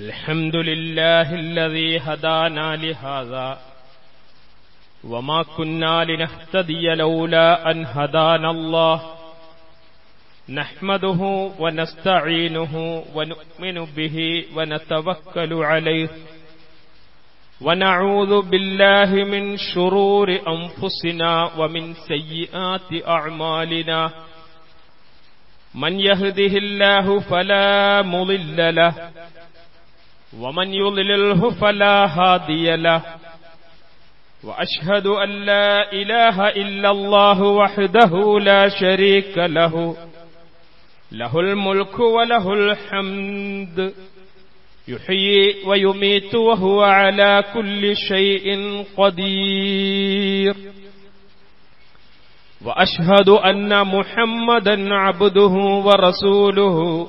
الحمد لله الذي هدانا لهذا. وما كنا لنهتدي لولا أن هدانا الله. نحمده ونستعينه ونؤمن به ونتوكل عليه. ونعوذ بالله من شرور أنفسنا ومن سيئات أعمالنا. من يهده الله فلا مضل له. ومن يضلله فلا هادي له. وأشهد أن لا إله إلا الله وحده لا شريك له. له الملك وله الحمد. يحيي ويميت وهو على كل شيء قدير. وأشهد أن محمدا عبده ورسوله.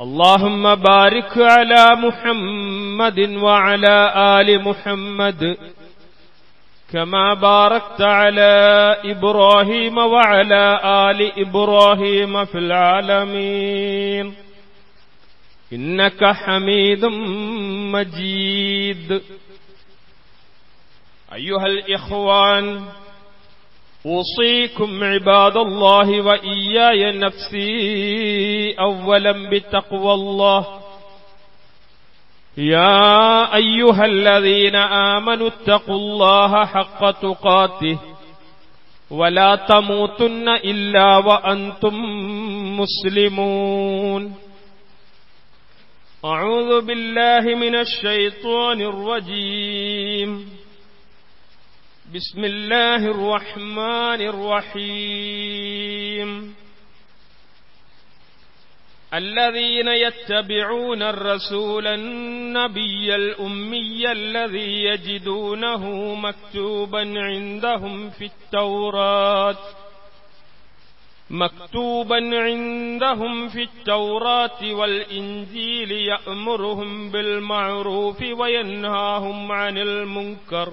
اللهم بارك على محمد وعلى آل محمد كما باركت على إبراهيم وعلى آل إبراهيم في العالمين. إنك حميد مجيد. أيها الإخوان أوصيكم عباد الله وإياي نفسي أولا بتقوى الله. يا أيها الذين آمنوا اتقوا الله حق تقاته ولا تموتن إلا وأنتم مسلمون. أعوذ بالله من الشيطان الرجيم. بسم الله الرحمن الرحيم. الذين يتبعون الرسول النبي الأمي الذي يجدونه مكتوبا عندهم في التوراة. مكتوبا عندهم في التوراة والإنجيل يأمرهم بالمعروف وينهاهم عن المنكر.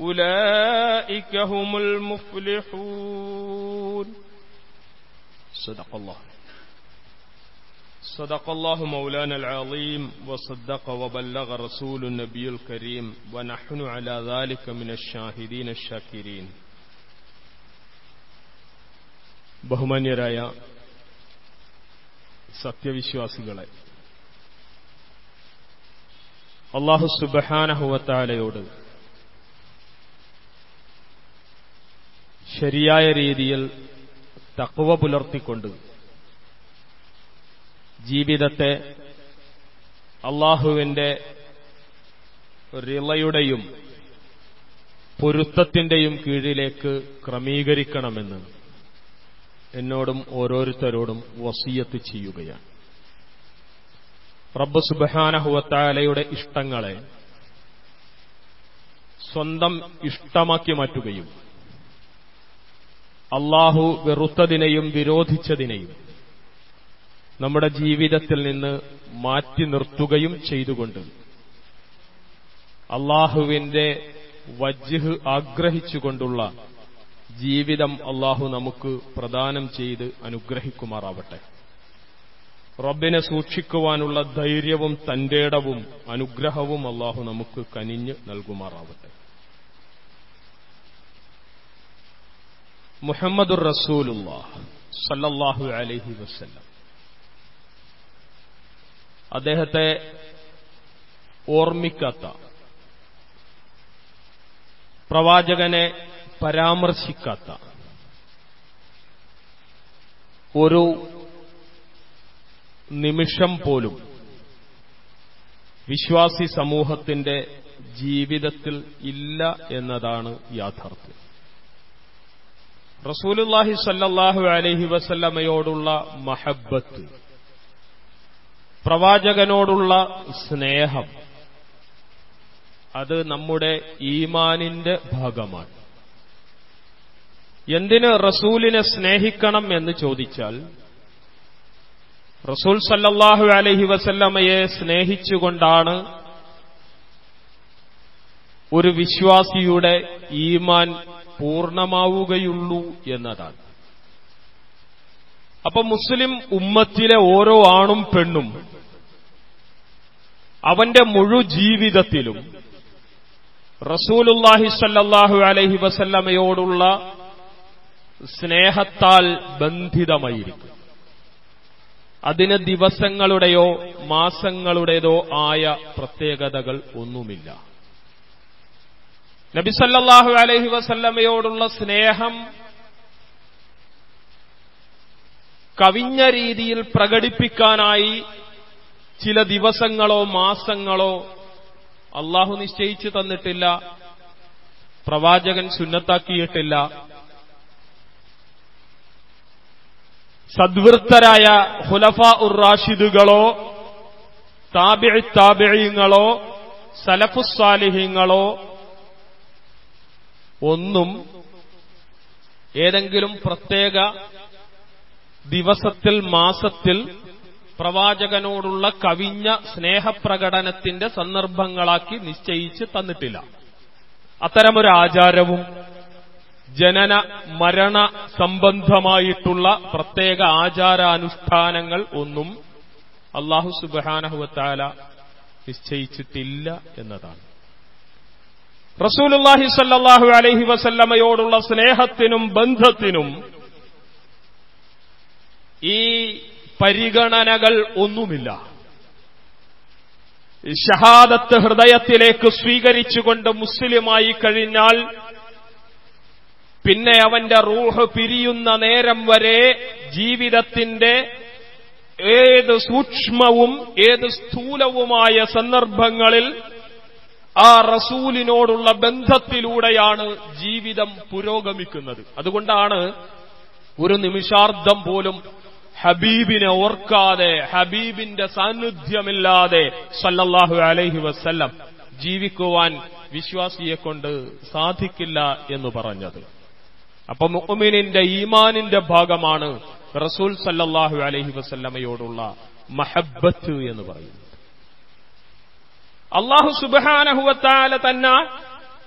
أولئك هم المفلحون صدق الله صدق الله مولانا العظيم وصدق وبلغ رسول النبي الكريم ونحن على ذلك من الشاهدين الشاكرين ബഹുമാന്യരായ സത്യവിശ്വാസികളെ അള്ളാഹു സുബഹാനഹുവത്താലയോട് ശരിയായ രീതിയിൽ തക്കുവ പുലർത്തിക്കൊണ്ട് ജീവിതത്തെ അള്ളാഹുവിന്റെ റിളയുടെയും പൊരുത്തത്തിന്റെയും കീഴിലേക്ക് ക്രമീകരിക്കണമെന്ന് എന്നോടും ഓരോരുത്തരോടും വസീയത്ത് ചെയ്യുകയാണ്. റബ്ബ് സുബഹാനഹുവത്താലയുടെ ഇഷ്ടങ്ങളെ സ്വന്തം ഇഷ്ടമാക്കി മാറ്റുകയും അള്ളാഹു വെറുത്തതിനെയും വിരോധിച്ചതിനെയും നമ്മുടെ ജീവിതത്തിൽ നിന്ന് മാറ്റി നിർത്തുകയും ചെയ്തുകൊണ്ട് അള്ളാഹുവിന്റെ വജ്ഹ് ആഗ്രഹിച്ചുകൊണ്ടുള്ള ജീവിതം അള്ളാഹു നമുക്ക് പ്രദാനം ചെയ്ത് അനുഗ്രഹിക്കുമാറാവട്ടെ. റബ്ബിനെ സൂക്ഷിക്കുവാനുള്ള ധൈര്യവും തന്റേടവും അനുഗ്രഹവും അള്ളാഹു നമുക്ക് കനിഞ്ഞ് നൽകുമാറാവട്ടെ. റസൂലുല്ലാഹ് സല്ലല്ലാഹു അലൈഹി വസല്ലം. അദ്ദേഹത്തെ ഓർമ്മിക്കാത്ത പ്രവാചകനെ പരാമർശിക്കാത്ത ഒരു നിമിഷം പോലും വിശ്വാസി സമൂഹത്തിന്റെ ജീവിതത്തിൽ ഇല്ല എന്നതാണ് യാഥാർത്ഥ്യം. റസൂലുല്ലാഹി സല്ലാഹു അലഹി വസല്ലമയോടുള്ള മഹബത്ത് പ്രവാചകനോടുള്ള സ്നേഹം അത് നമ്മുടെ ഈമാനിന്റെ ഭാഗമാണ്. എന്തിന് റസൂലിനെ സ്നേഹിക്കണം എന്ന് ചോദിച്ചാൽ റസൂൽ സല്ലാഹു അലഹി വസല്ലമയെ സ്നേഹിച്ചുകൊണ്ടാണ് ഒരു വിശ്വാസിയുടെ ഈമാൻ പൂർണമാവുകയുള്ളൂ എന്നതാണ്. അപ്പൊ മുസ്ലിം ഉമ്മത്തിലെ ഓരോ ആണും പെണ്ണും അവന്റെ മുഴു ജീവിതത്തിലും റസൂലുല്ലാഹി സല്ലാഹു അലഹി വസല്ലമയോടുള്ള സ്നേഹത്താൽ ബന്ധിതമായിരിക്കും. അതിന് ദിവസങ്ങളുടെയോ മാസങ്ങളുടേതോ ആയ പ്രത്യേകതകൾ ഒന്നുമില്ല. നബിസല്ലാഹു അലഹി വസല്ലമയോടുള്ള സ്നേഹം കവിഞ്ഞ രീതിയിൽ പ്രകടിപ്പിക്കാനായി ചില ദിവസങ്ങളോ മാസങ്ങളോ അള്ളാഹു നിശ്ചയിച്ചു തന്നിട്ടില്ല പ്രവാചകൻ സുന്നത്താക്കിയിട്ടില്ല. സദ്വൃത്തരായ ഹുലഫ ഉറാഷിദുകളോ താബിഴ് താബിഴയങ്ങളോ സലഫുസാലിഹ്യങ്ങളോ ഒന്നും ഏതെങ്കിലും പ്രത്യേക ദിവസത്തിൽ മാസത്തിൽ പ്രവാചകനോടുള്ള കവിഞ്ഞ സ്നേഹപ്രകടനത്തിന്റെ സന്ദർഭങ്ങളാക്കി നിശ്ചയിച്ച് തന്നിട്ടില്ല. അത്തരമൊരു ആചാരവും ജനന മരണ സംബന്ധമായിട്ടുള്ള പ്രത്യേക ആചാരാനുഷ്ഠാനങ്ങൾ ഒന്നും അള്ളാഹു സുബാനഹുവത്താല നിശ്ചയിച്ചിട്ടില്ല എന്നതാണ്. റസൂലുല്ലാഹി സല്ലാഹു അലൈഹി വസല്ലമയോടുള്ള സ്നേഹത്തിനും ബന്ധത്തിനും ഈ പരിഗണനകൾ ഒന്നുമില്ല. ഷഹാദത്ത് ഹൃദയത്തിലേക്ക് സ്വീകരിച്ചുകൊണ്ട് മുസ്ലിമായി കഴിഞ്ഞാൽ പിന്നെ അവന്റെ റൂഹ് പിരിയുന്ന നേരം വരെ ജീവിതത്തിന്റെ ഏത് സൂക്ഷ്മവും ഏത് സ്ഥൂലവുമായ സന്ദർഭങ്ങളിൽ ആ റസൂലിനോടുള്ള ബന്ധത്തിലൂടെയാണ് ജീവിതം പുരോഗമിക്കുന്നത്. അതുകൊണ്ടാണ് ഒരു നിമിഷാർദ്ധം പോലും ഹബീബിനെ ഓർക്കാതെ ഹബീബിന്റെ സാന്നിധ്യമില്ലാതെ സല്ലല്ലാഹു അലൈഹി വസ്ല്ലം ജീവിക്കുവാൻ വിശ്വാസിയെ കൊണ്ട് സാധിക്കില്ല എന്ന് പറഞ്ഞത്. അപ്പൊ മുഅ്മിനിന്റെ ഈമാനിന്റെ ഭാഗമാണ് റസൂൽ സല്ലല്ലാഹു അലൈഹി വസല്ലമയോടുള്ള മഹബത്ത് എന്ന് പറയുന്നത്. അള്ളാഹു സുബാനഹുവത്താല തന്നെ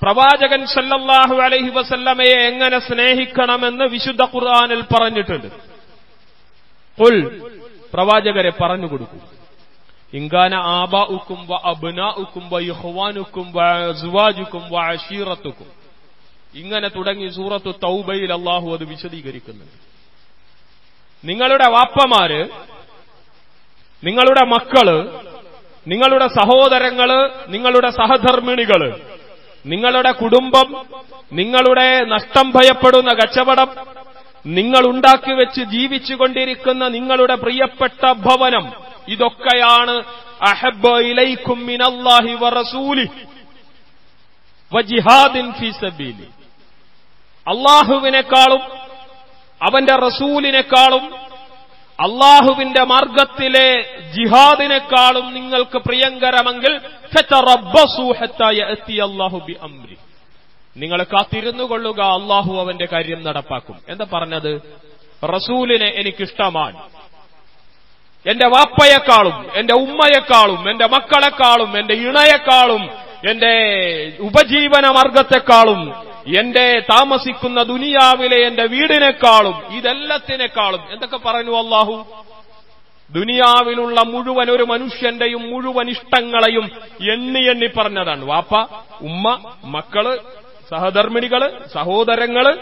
പ്രവാചകൻ സല്ലല്ലാഹു അലൈഹി വസല്ലമയെ എങ്ങനെ സ്നേഹിക്കണമെന്ന് വിശുദ്ധ ഖുർആാനിൽ പറഞ്ഞിട്ടുണ്ട്. ഉൽ പ്രവാചകരെ പറഞ്ഞു കൊടുക്കും. ഇങ്കാന ആബാഉക്കും വ അബ്നാഉക്കും വ യുഹ്വാനുക്കും വ സുവാജുക്കും വ അഷീറത്തുക്കും ഇങ്ങനെ തുടങ്ങി സൂറത്ത് തൗബയിൽ അള്ളാഹു അത് വിശദീകരിക്കുന്നുണ്ട് നിങ്ങളുടെ വാപ്പമാര് നിങ്ങളുടെ മക്കൾ നിങ്ങളുടെ സഹോദരങ്ങൾ നിങ്ങളുടെ സഹധർമ്മിണികൾ നിങ്ങളുടെ കുടുംബം നിങ്ങളുടെ നഷ്ടം ഭയപ്പെടുന്ന കച്ചവടം നിങ്ങൾ ഉണ്ടാക്കി വെച്ച് ജീവിച്ചുകൊണ്ടിരിക്കുന്ന നിങ്ങളുടെ പ്രിയപ്പെട്ട ഭവനം ഇതൊക്കെയാണ് അഹബ് മിനല്ലാഹി വറസൂലി ഫി അള്ളാഹുവിനേക്കാളും അവന്റെ റസൂലിനേക്കാളും അള്ളാഹുവിന്റെ മാർഗത്തിലെ ജിഹാദിനേക്കാളും നിങ്ങൾക്ക് പ്രിയങ്കരമെങ്കിൽ നിങ്ങൾ കാത്തിരുന്നു കൊള്ളുക അള്ളാഹു അവന്റെ കാര്യം നടപ്പാക്കും. എന്താ പറഞ്ഞത്? റസൂലിനെ എനിക്കിഷ്ടമാണ്. എന്റെ വാപ്പയെക്കാളും എന്റെ ഉമ്മയെക്കാളും എന്റെ മക്കളെക്കാളും എന്റെ ഇണയെക്കാളും എന്റെ ഉപജീവന മാർഗത്തെക്കാളും എന്റെ താമസിക്കുന്ന ദുനിയാവിലെ എന്റെ വീടിനേക്കാളും ഇതെല്ലാത്തിനേക്കാളും എന്തൊക്കെ പറഞ്ഞു അള്ളാഹു? ദുനിയാവിലുള്ള മുഴുവൻ ഒരു മനുഷ്യന്റെയും മുഴുവൻ ഇഷ്ടങ്ങളെയും എണ്ണി എണ്ണി പറഞ്ഞതാണ്. വാപ്പ ഉമ്മ മക്കൾ സഹധർമ്മിണികൾ സഹോദരങ്ങൾ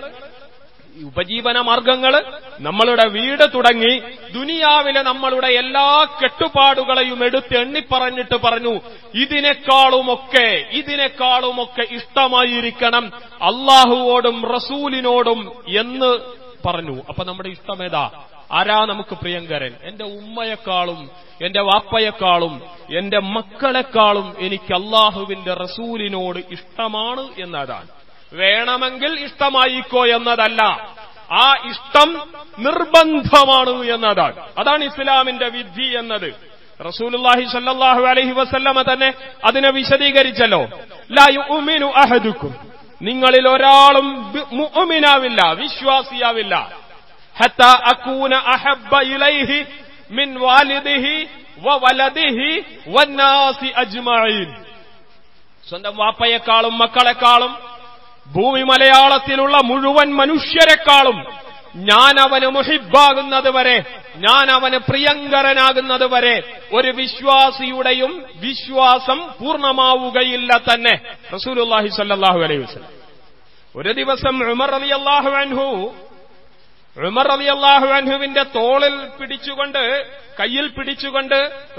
ഉപജീവന മാർഗങ്ങൾ നമ്മളുടെ വീട് തുടങ്ങി ദുനിയാവിലെ നമ്മളുടെ എല്ലാ കെട്ടുപാടുകളെയും എടുത്ത് എണ്ണിപ്പറഞ്ഞിട്ട് പറഞ്ഞു ഇതിനേക്കാളുമൊക്കെ ഇതിനേക്കാളുമൊക്കെ ഇഷ്ടമായിരിക്കണം അള്ളാഹുവോടും റസൂലിനോടും എന്ന് പറഞ്ഞു. അപ്പൊ നമ്മുടെ ഇഷ്ടമേതാ ആരാ നമുക്ക് പ്രിയങ്കരൻ? എന്റെ ഉമ്മയെക്കാളും എന്റെ വാപ്പയെക്കാളും എന്റെ മക്കളെക്കാളും എനിക്ക് അള്ളാഹുവിന്റെ റസൂലിനോട് ഇഷ്ടമാണ് എന്നതാണ്. വേണമെങ്കിൽ ഇഷ്ടമായിക്കോ എന്നതല്ല. ആ ഇഷ്ടം നിർബന്ധമാണ് എന്നതാണ്. അതാണ് ഇസ്ലാമിന്റെ വിധി എന്നത്. റസൂലുള്ളാഹി സല്ലല്ലാഹു അലൈഹി വസല്ലമ തന്നെ അതിനെ വിശദീകരിച്ചല്ലോ. ലാ യുഅ്മിനു അഹദുക്കും. നിങ്ങളിൽ ഒരാളും മുഅ്മിനാവില്ല വിശ്വാസിയാവില്ല. ഹത്ത അകൂന അഹബ്ബ ഇലൈഹി മിൻ വാലിദിഹി വലദിഹി വന്നാസി അജ്മഈൻ. സ്വന്തം വാപ്പയെക്കാളും മക്കളെക്കാളും ഭൂമി മലയാളത്തിലുള്ള മുഴുവൻ മനുഷ്യരെക്കാളും ഞാൻ അവന് മുഹിബാകുന്നത് വരെ ഞാൻ അവന് പ്രിയങ്കരനാകുന്നത് വരെ ഒരു വിശ്വാസിയുടെയും വിശ്വാസം പൂർണമാവുകയില്ല തന്നെ. റസൂലുല്ലാഹി സല്ലാഹു അലൈഹി വസ്ലം ഒരു ദിവസം ഉമർ അള്ളാഹു അൻഹു ഉമർ അള്ളാഹു അൻഹുവിന്റെ തോളിൽ പിടിച്ചുകൊണ്ട് കയ്യിൽ പിടിച്ചുകൊണ്ട്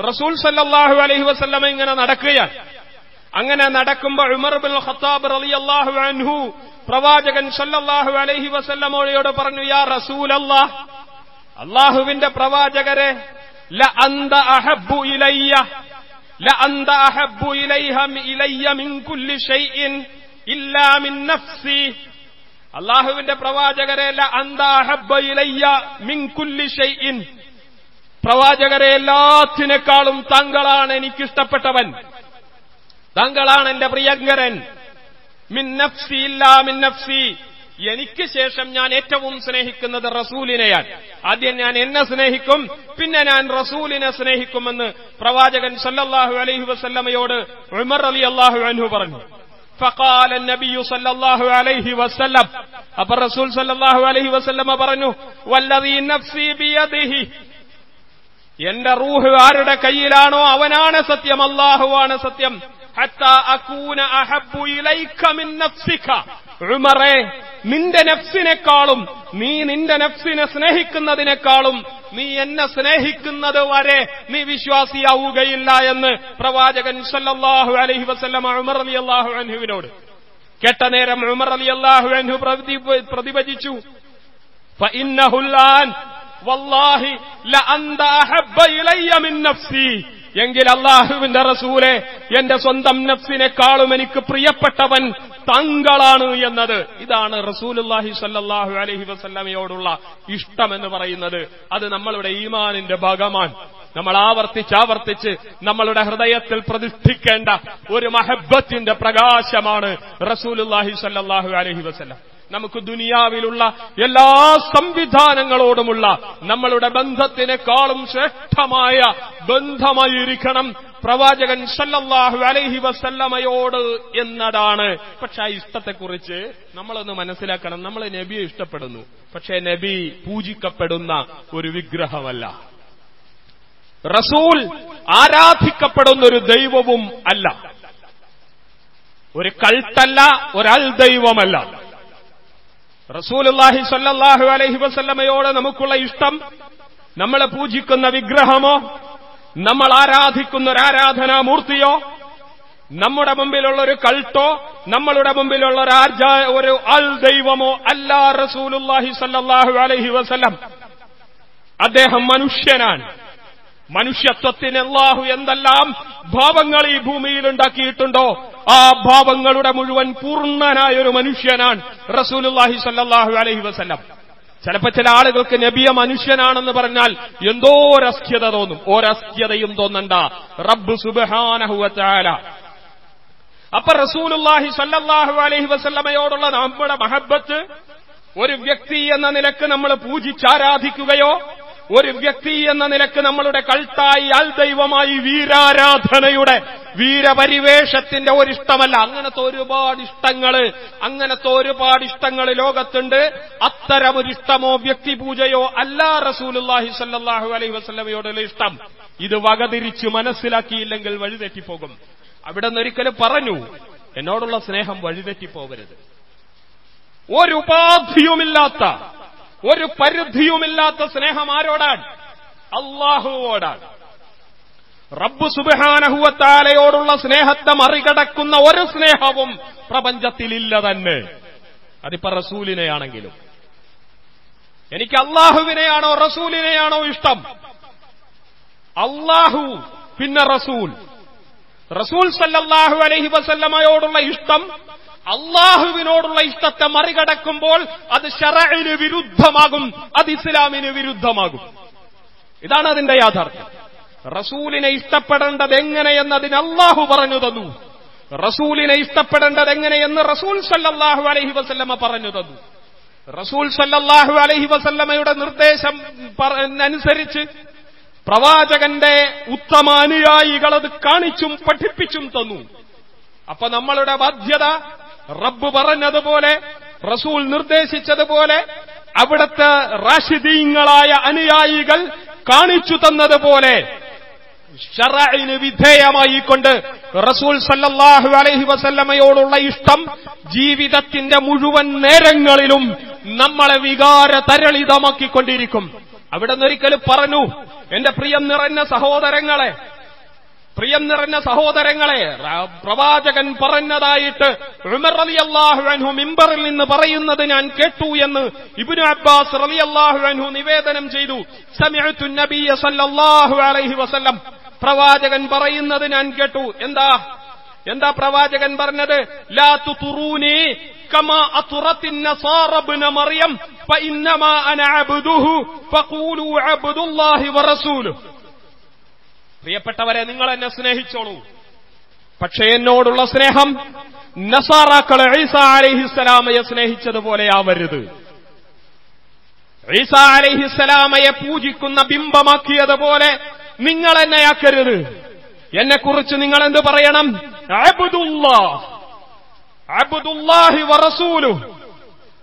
റസൂൽ സല്ലാഹു അലൈഹി വസല്ലമ ഇങ്ങനെ നടക്കുകയാണ്. അങ്ങനെ നടക്കുമ്പോൾ ഉമർ ബിൻ ഖത്താബ് റളിയല്ലാഹു അൻഹു പ്രവാചകൻ സല്ലല്ലാഹു അലൈഹി വസല്ലമയോട് പറഞ്ഞു യാ റസൂലല്ലാഹ് അള്ളാഹുവിന്റെ പ്രവാചകരെ ല അന്ത അഹബ്ബു ഇലയ്യ ല അന്ത അഹബ്ബു ഇലൈഹ ഇലയ്യ മിൻ കുല്ലി ഷൈഇൻ ഇല്ലാ മിൻ നഫ്സി. അള്ളാഹുവിന്റെ പ്രവാചകരെ ല അന്ത അഹബ്ബ ഇലയ്യ മിൻ കുല്ലി ഷൈഇൻ. പ്രവാചകരെ എല്ലാത്തിനേക്കാളും താങ്കളാണ് എനിക്കിഷ്ടപ്പെട്ടവൻ. താങ്കളാണ് എന്റെ പ്രിയങ്കരൻ മിൻ നഫ്സി ഇല്ലാ മിൻ നഫ്സി എനിക്ക് ശേഷം ഞാൻ ഏറ്റവും സ്നേഹിക്കുന്നത് റസൂലിനെയാണ് ആദ്യം ഞാൻ എന്നെ സ്നേഹിക്കും പിന്നെ ഞാൻ റസൂലിനെ സ്നേഹിക്കുമെന്ന് പ്രവാചകൻ സല്ലല്ലാഹു അലൈഹി വസല്ലമയോട് ഉമർ അലി അള്ളാഹു അൻഹു പറഞ്ഞു فقال النبي صلى الله عليه وسلم അപ്പൊ റസൂൽ സല്ലല്ലാഹു അലൈഹി വസല്ലമ പറഞ്ഞു വല്ലദീ നഫ്സി ബിയദിഹി എന്റെ റൂഹ് ആരുടെ കയ്യിലാണോ അവനാണ് സത്യം അള്ളാഹുവാണ് സത്യം ഉമറേ നിന്റെ നഫ്സിനേക്കാളും നീ നിന്റെ നഫ്സിനെ സ്നേഹിക്കുന്നതിനേക്കാളും നീ എന്നെ സ്നേഹിക്കുന്നത് വരെ നീ വിശ്വാസിയാവുകയില്ല എന്ന് പ്രവാചകൻ സല്ലാഹു അലഹി വസ്ലമ ഉമർ അലി അള്ളാഹു അൻഹുവിനോട് കേട്ട നേരം ഉമർ അലി അള്ളാഹു അൻഹു പ്രതിഭജിച്ചു. ഇന്നഹുല്ലാൻ വല്ലാഹി ലഅന്ത അഹബ്ബ ഇലയ്യ മിൻ നഫ്സി. എങ്കിൽ അള്ളാഹുവിന്റെ റസൂലെ എന്റെ സ്വന്തം നഫ്സിനെക്കാളും എനിക്ക് പ്രിയപ്പെട്ടവൻ തങ്ങളാണ് എന്നത്. ഇതാണ് റസൂലുല്ലാഹി സല്ലാഹു അലഹി വസ്ലമയോടുള്ള ഇഷ്ടമെന്ന് പറയുന്നത്. അത് നമ്മളുടെ ഈമാനിന്റെ ഭാഗമാണ്. നമ്മൾ ആവർത്തിച്ചാവർത്തിച്ച് നമ്മളുടെ ഹൃദയത്തിൽ പ്രതിഷ്ഠിക്കേണ്ട ഒരു മഹബത്തിന്റെ പ്രകാശമാണ് റസൂലുല്ലാഹി സല്ലാഹു അലഹി വസല്ലം. നമുക്ക് ദുനിയാവിലുള്ള എല്ലാ സംവിധാനങ്ങളോടുമുള്ള നമ്മളുടെ ബന്ധത്തിനേക്കാളും ശ്രേഷ്ഠമായ ബന്ധമായിരിക്കണം പ്രവാചകൻ സല്ലല്ലാഹു അലൈഹി വസല്ലമയോട് എന്നതാണ്. പക്ഷെ ആ ഇഷ്ടത്തെക്കുറിച്ച് നമ്മളൊന്ന് മനസ്സിലാക്കണം. നമ്മൾ നബിയെ ഇഷ്ടപ്പെടുന്നു. പക്ഷേ നബി പൂജിക്കപ്പെടുന്ന ഒരു വിഗ്രഹമല്ല. റസൂൽ ആരാധിക്കപ്പെടുന്ന ഒരു ദൈവവും അല്ല. ഒരു കൾട്ടല്ല ഒരാൾ ദൈവമല്ല റസൂലുള്ളാഹി സല്ലാഹു അലഹി വസല്ലമയോട് നമുക്കുള്ള ഇഷ്ടം നമ്മളെ പൂജിക്കുന്ന വിഗ്രഹമോ നമ്മൾ ആരാധിക്കുന്ന ഒരു ആരാധനാമൂർത്തിയോ നമ്മുടെ മുമ്പിലുള്ള ഒരു കൾട്ടോ നമ്മളുടെ മുമ്പിലുള്ള ഒരു ആർജ ഒരു അൽ ദൈവമോ അല്ല റസൂലുള്ളാഹി സല്ലാഹു അലഹി വസല്ലം. അദ്ദേഹം മനുഷ്യനാണ്. മനുഷ്യത്വത്തിന് അള്ളാഹു എന്തെല്ലാം ഭാവങ്ങൾ ഈ ഭൂമിയിൽ ഉണ്ടാക്കിയിട്ടുണ്ടോ? ആ ഭാവങ്ങളുടെ മുഴുവൻ പൂർണനായ ഒരു മനുഷ്യനാണ് റസൂലുല്ലാഹി സല്ലാഹു അലഹി വസല്ലം. ചിലപ്പോ ചില ആളുകൾക്ക് നബിയ മനുഷ്യനാണെന്ന് പറഞ്ഞാൽ എന്തോ ഒരസ്ഥ്യത തോന്നും. ഒരസ്ഥ്യതയും തോന്നണ്ട. റബ്ബ് സുബഹാനഹുവല അപ്പൊ റസൂലുല്ലാഹി സല്ലാഹു അലഹി വസല്ലമയോടുള്ള നമ്മുടെ മഹബത്ത് ഒരു വ്യക്തി എന്ന നിലയ്ക്ക് നമ്മൾ പൂജിച്ചാരാധിക്കുകയോ ഒരു വ്യക്തി എന്ന നിലയ്ക്ക് നമ്മളുടെ കൾട്ടായി അൽ ദൈവമായി വീരാരാധനയുടെ വീരപരിവേഷത്തിന്റെ ഒരിഷ്ടമല്ല. അങ്ങനത്തെ ഒരുപാട് ഇഷ്ടങ്ങൾ അങ്ങനത്തെ ഒരുപാട് ഇഷ്ടങ്ങൾ ലോകത്തുണ്ട്. അത്തരമൊരിഷ്ടമോ വ്യക്തിപൂജയോ അല്ല റസൂലുല്ലാഹി സല്ലാഹു അലൈഹി വസ്ലമയോടുള്ള ഇഷ്ടം. ഇത് വകതിരിച്ച് മനസ്സിലാക്കിയില്ലെങ്കിൽ വഴിതെറ്റിപ്പോകും. അവിടെ നിന്നൊരിക്കലും പറഞ്ഞു എന്നോടുള്ള സ്നേഹം വഴിതെറ്റിപ്പോകരുത്. ഒരു ഉപാധിയുമില്ലാത്ത ഒരു പരിധിയുമില്ലാത്ത സ്നേഹം ആരോടാണ് അള്ളാഹുവോടാണ് റബ്ബ് സുബാനഹുവത്താലയോടുള്ള സ്നേഹത്തെ മറികടക്കുന്ന ഒരു സ്നേഹവും പ്രപഞ്ചത്തിലില്ല തന്നെ. അതിപ്പോ റസൂലിനെയാണെങ്കിലും. എനിക്ക് അള്ളാഹുവിനെയാണോ റസൂലിനെയാണോ ഇഷ്ടം? അള്ളാഹു പിന്നെ റസൂൽ. റസൂൽ സല്ലാഹു അലഹി വസല്ലമയോടുള്ള ഇഷ്ടം അള്ളാഹുവിനോടുള്ള ഇഷ്ടത്തെ മറികടക്കുമ്പോൾ അത് ഷറയിന് വിരുദ്ധമാകും അത് ഇസ്ലാമിന് വിരുദ്ധമാകും. ഇതാണ് അതിന്റെ യാഥാർത്ഥ്യം. റസൂലിനെ ഇഷ്ടപ്പെടേണ്ടത് എങ്ങനെയെന്നതിന് അള്ളാഹു പറഞ്ഞു തന്നു. റസൂലിനെ ഇഷ്ടപ്പെടേണ്ടത് എങ്ങനെയെന്ന് റസൂൽ സല്ലാഹു അലഹി വസല്ലമ പറഞ്ഞു തന്നു. റസൂൽ സല്ലാഹു അലഹി വസല്ലമയുടെ നിർദ്ദേശം അനുസരിച്ച് പ്രവാചകന്റെ ഉത്തമ അനുയായികൾ അത് കാണിച്ചും പഠിപ്പിച്ചും തന്നു. അപ്പൊ നമ്മളുടെ ബാധ്യത റബ്ബ് പറഞ്ഞതുപോലെ റസൂൽ നിർദ്ദേശിച്ചതുപോലെ അവിടത്തെ റാഷിദീങ്ങളായ അനുയായികൾ കാണിച്ചു തന്നതുപോലെ ഷറയിന് വിധേയമായിക്കൊണ്ട് റസൂൽ സല്ലാഹു അലഹി വസല്ലമയോടുള്ള ഇഷ്ടം ജീവിതത്തിന്റെ മുഴുവൻ നേരങ്ങളിലും നമ്മളെ വികാര തരളിതമാക്കിക്കൊണ്ടിരിക്കും. അവിടെ നിന്നൊരിക്കലും പറഞ്ഞു എന്റെ പ്രിയം നിറഞ്ഞ സഹോദരങ്ങളെ പ്രിയം നിറഞ്ഞ സഹോദരങ്ങളെ പ്രവാചകൻ പറഞ്ഞതായിട്ട് ഉമർ റളിയല്ലാഹു അൻഹു മിമ്പറിൽ നിന്ന് പറയുന്നത് ഞാൻ കേട്ടു എന്ന് ഇബിനു അബ്ബാസ് റളിയല്ലാഹു അൻഹു നിവേദനം ചെയ്തു. സമിഅതു നബിയ അലൈഹി വസല്ലം. പ്രവാചകൻ പറയുന്നത് ഞാൻ കേട്ടു. എന്താ? എന്താ പ്രവാചകൻ പറഞ്ഞത്? ലാ كما കമാ النصارى ابن مريم മറിയം ഫഇന്നമാ عبده فقولوا ഫഖൂലു അബ്ദുല്ലാഹി വറസൂലുഹു പ്രിയപ്പെട്ടവരെ നിങ്ങൾ എന്നെ സ്നേഹിച്ചോളൂ. പക്ഷേ എന്നോടുള്ള സ്നേഹം നസാറാക്കൾ ഈസ അലഹിസ്സലാമയെ സ്നേഹിച്ചതുപോലെയാവരുത് ഈസ അലഹിസ്സലാമയെ പൂജിക്കുന്ന ബിംബമാക്കിയതുപോലെ നിങ്ങൾ എന്നെ ആക്കരുത്. എന്നെക്കുറിച്ച് നിങ്ങൾ എന്ത് പറയണം? അബ്ദുല്ലാ. അബ്ദുല്ലാഹി വറസൂലു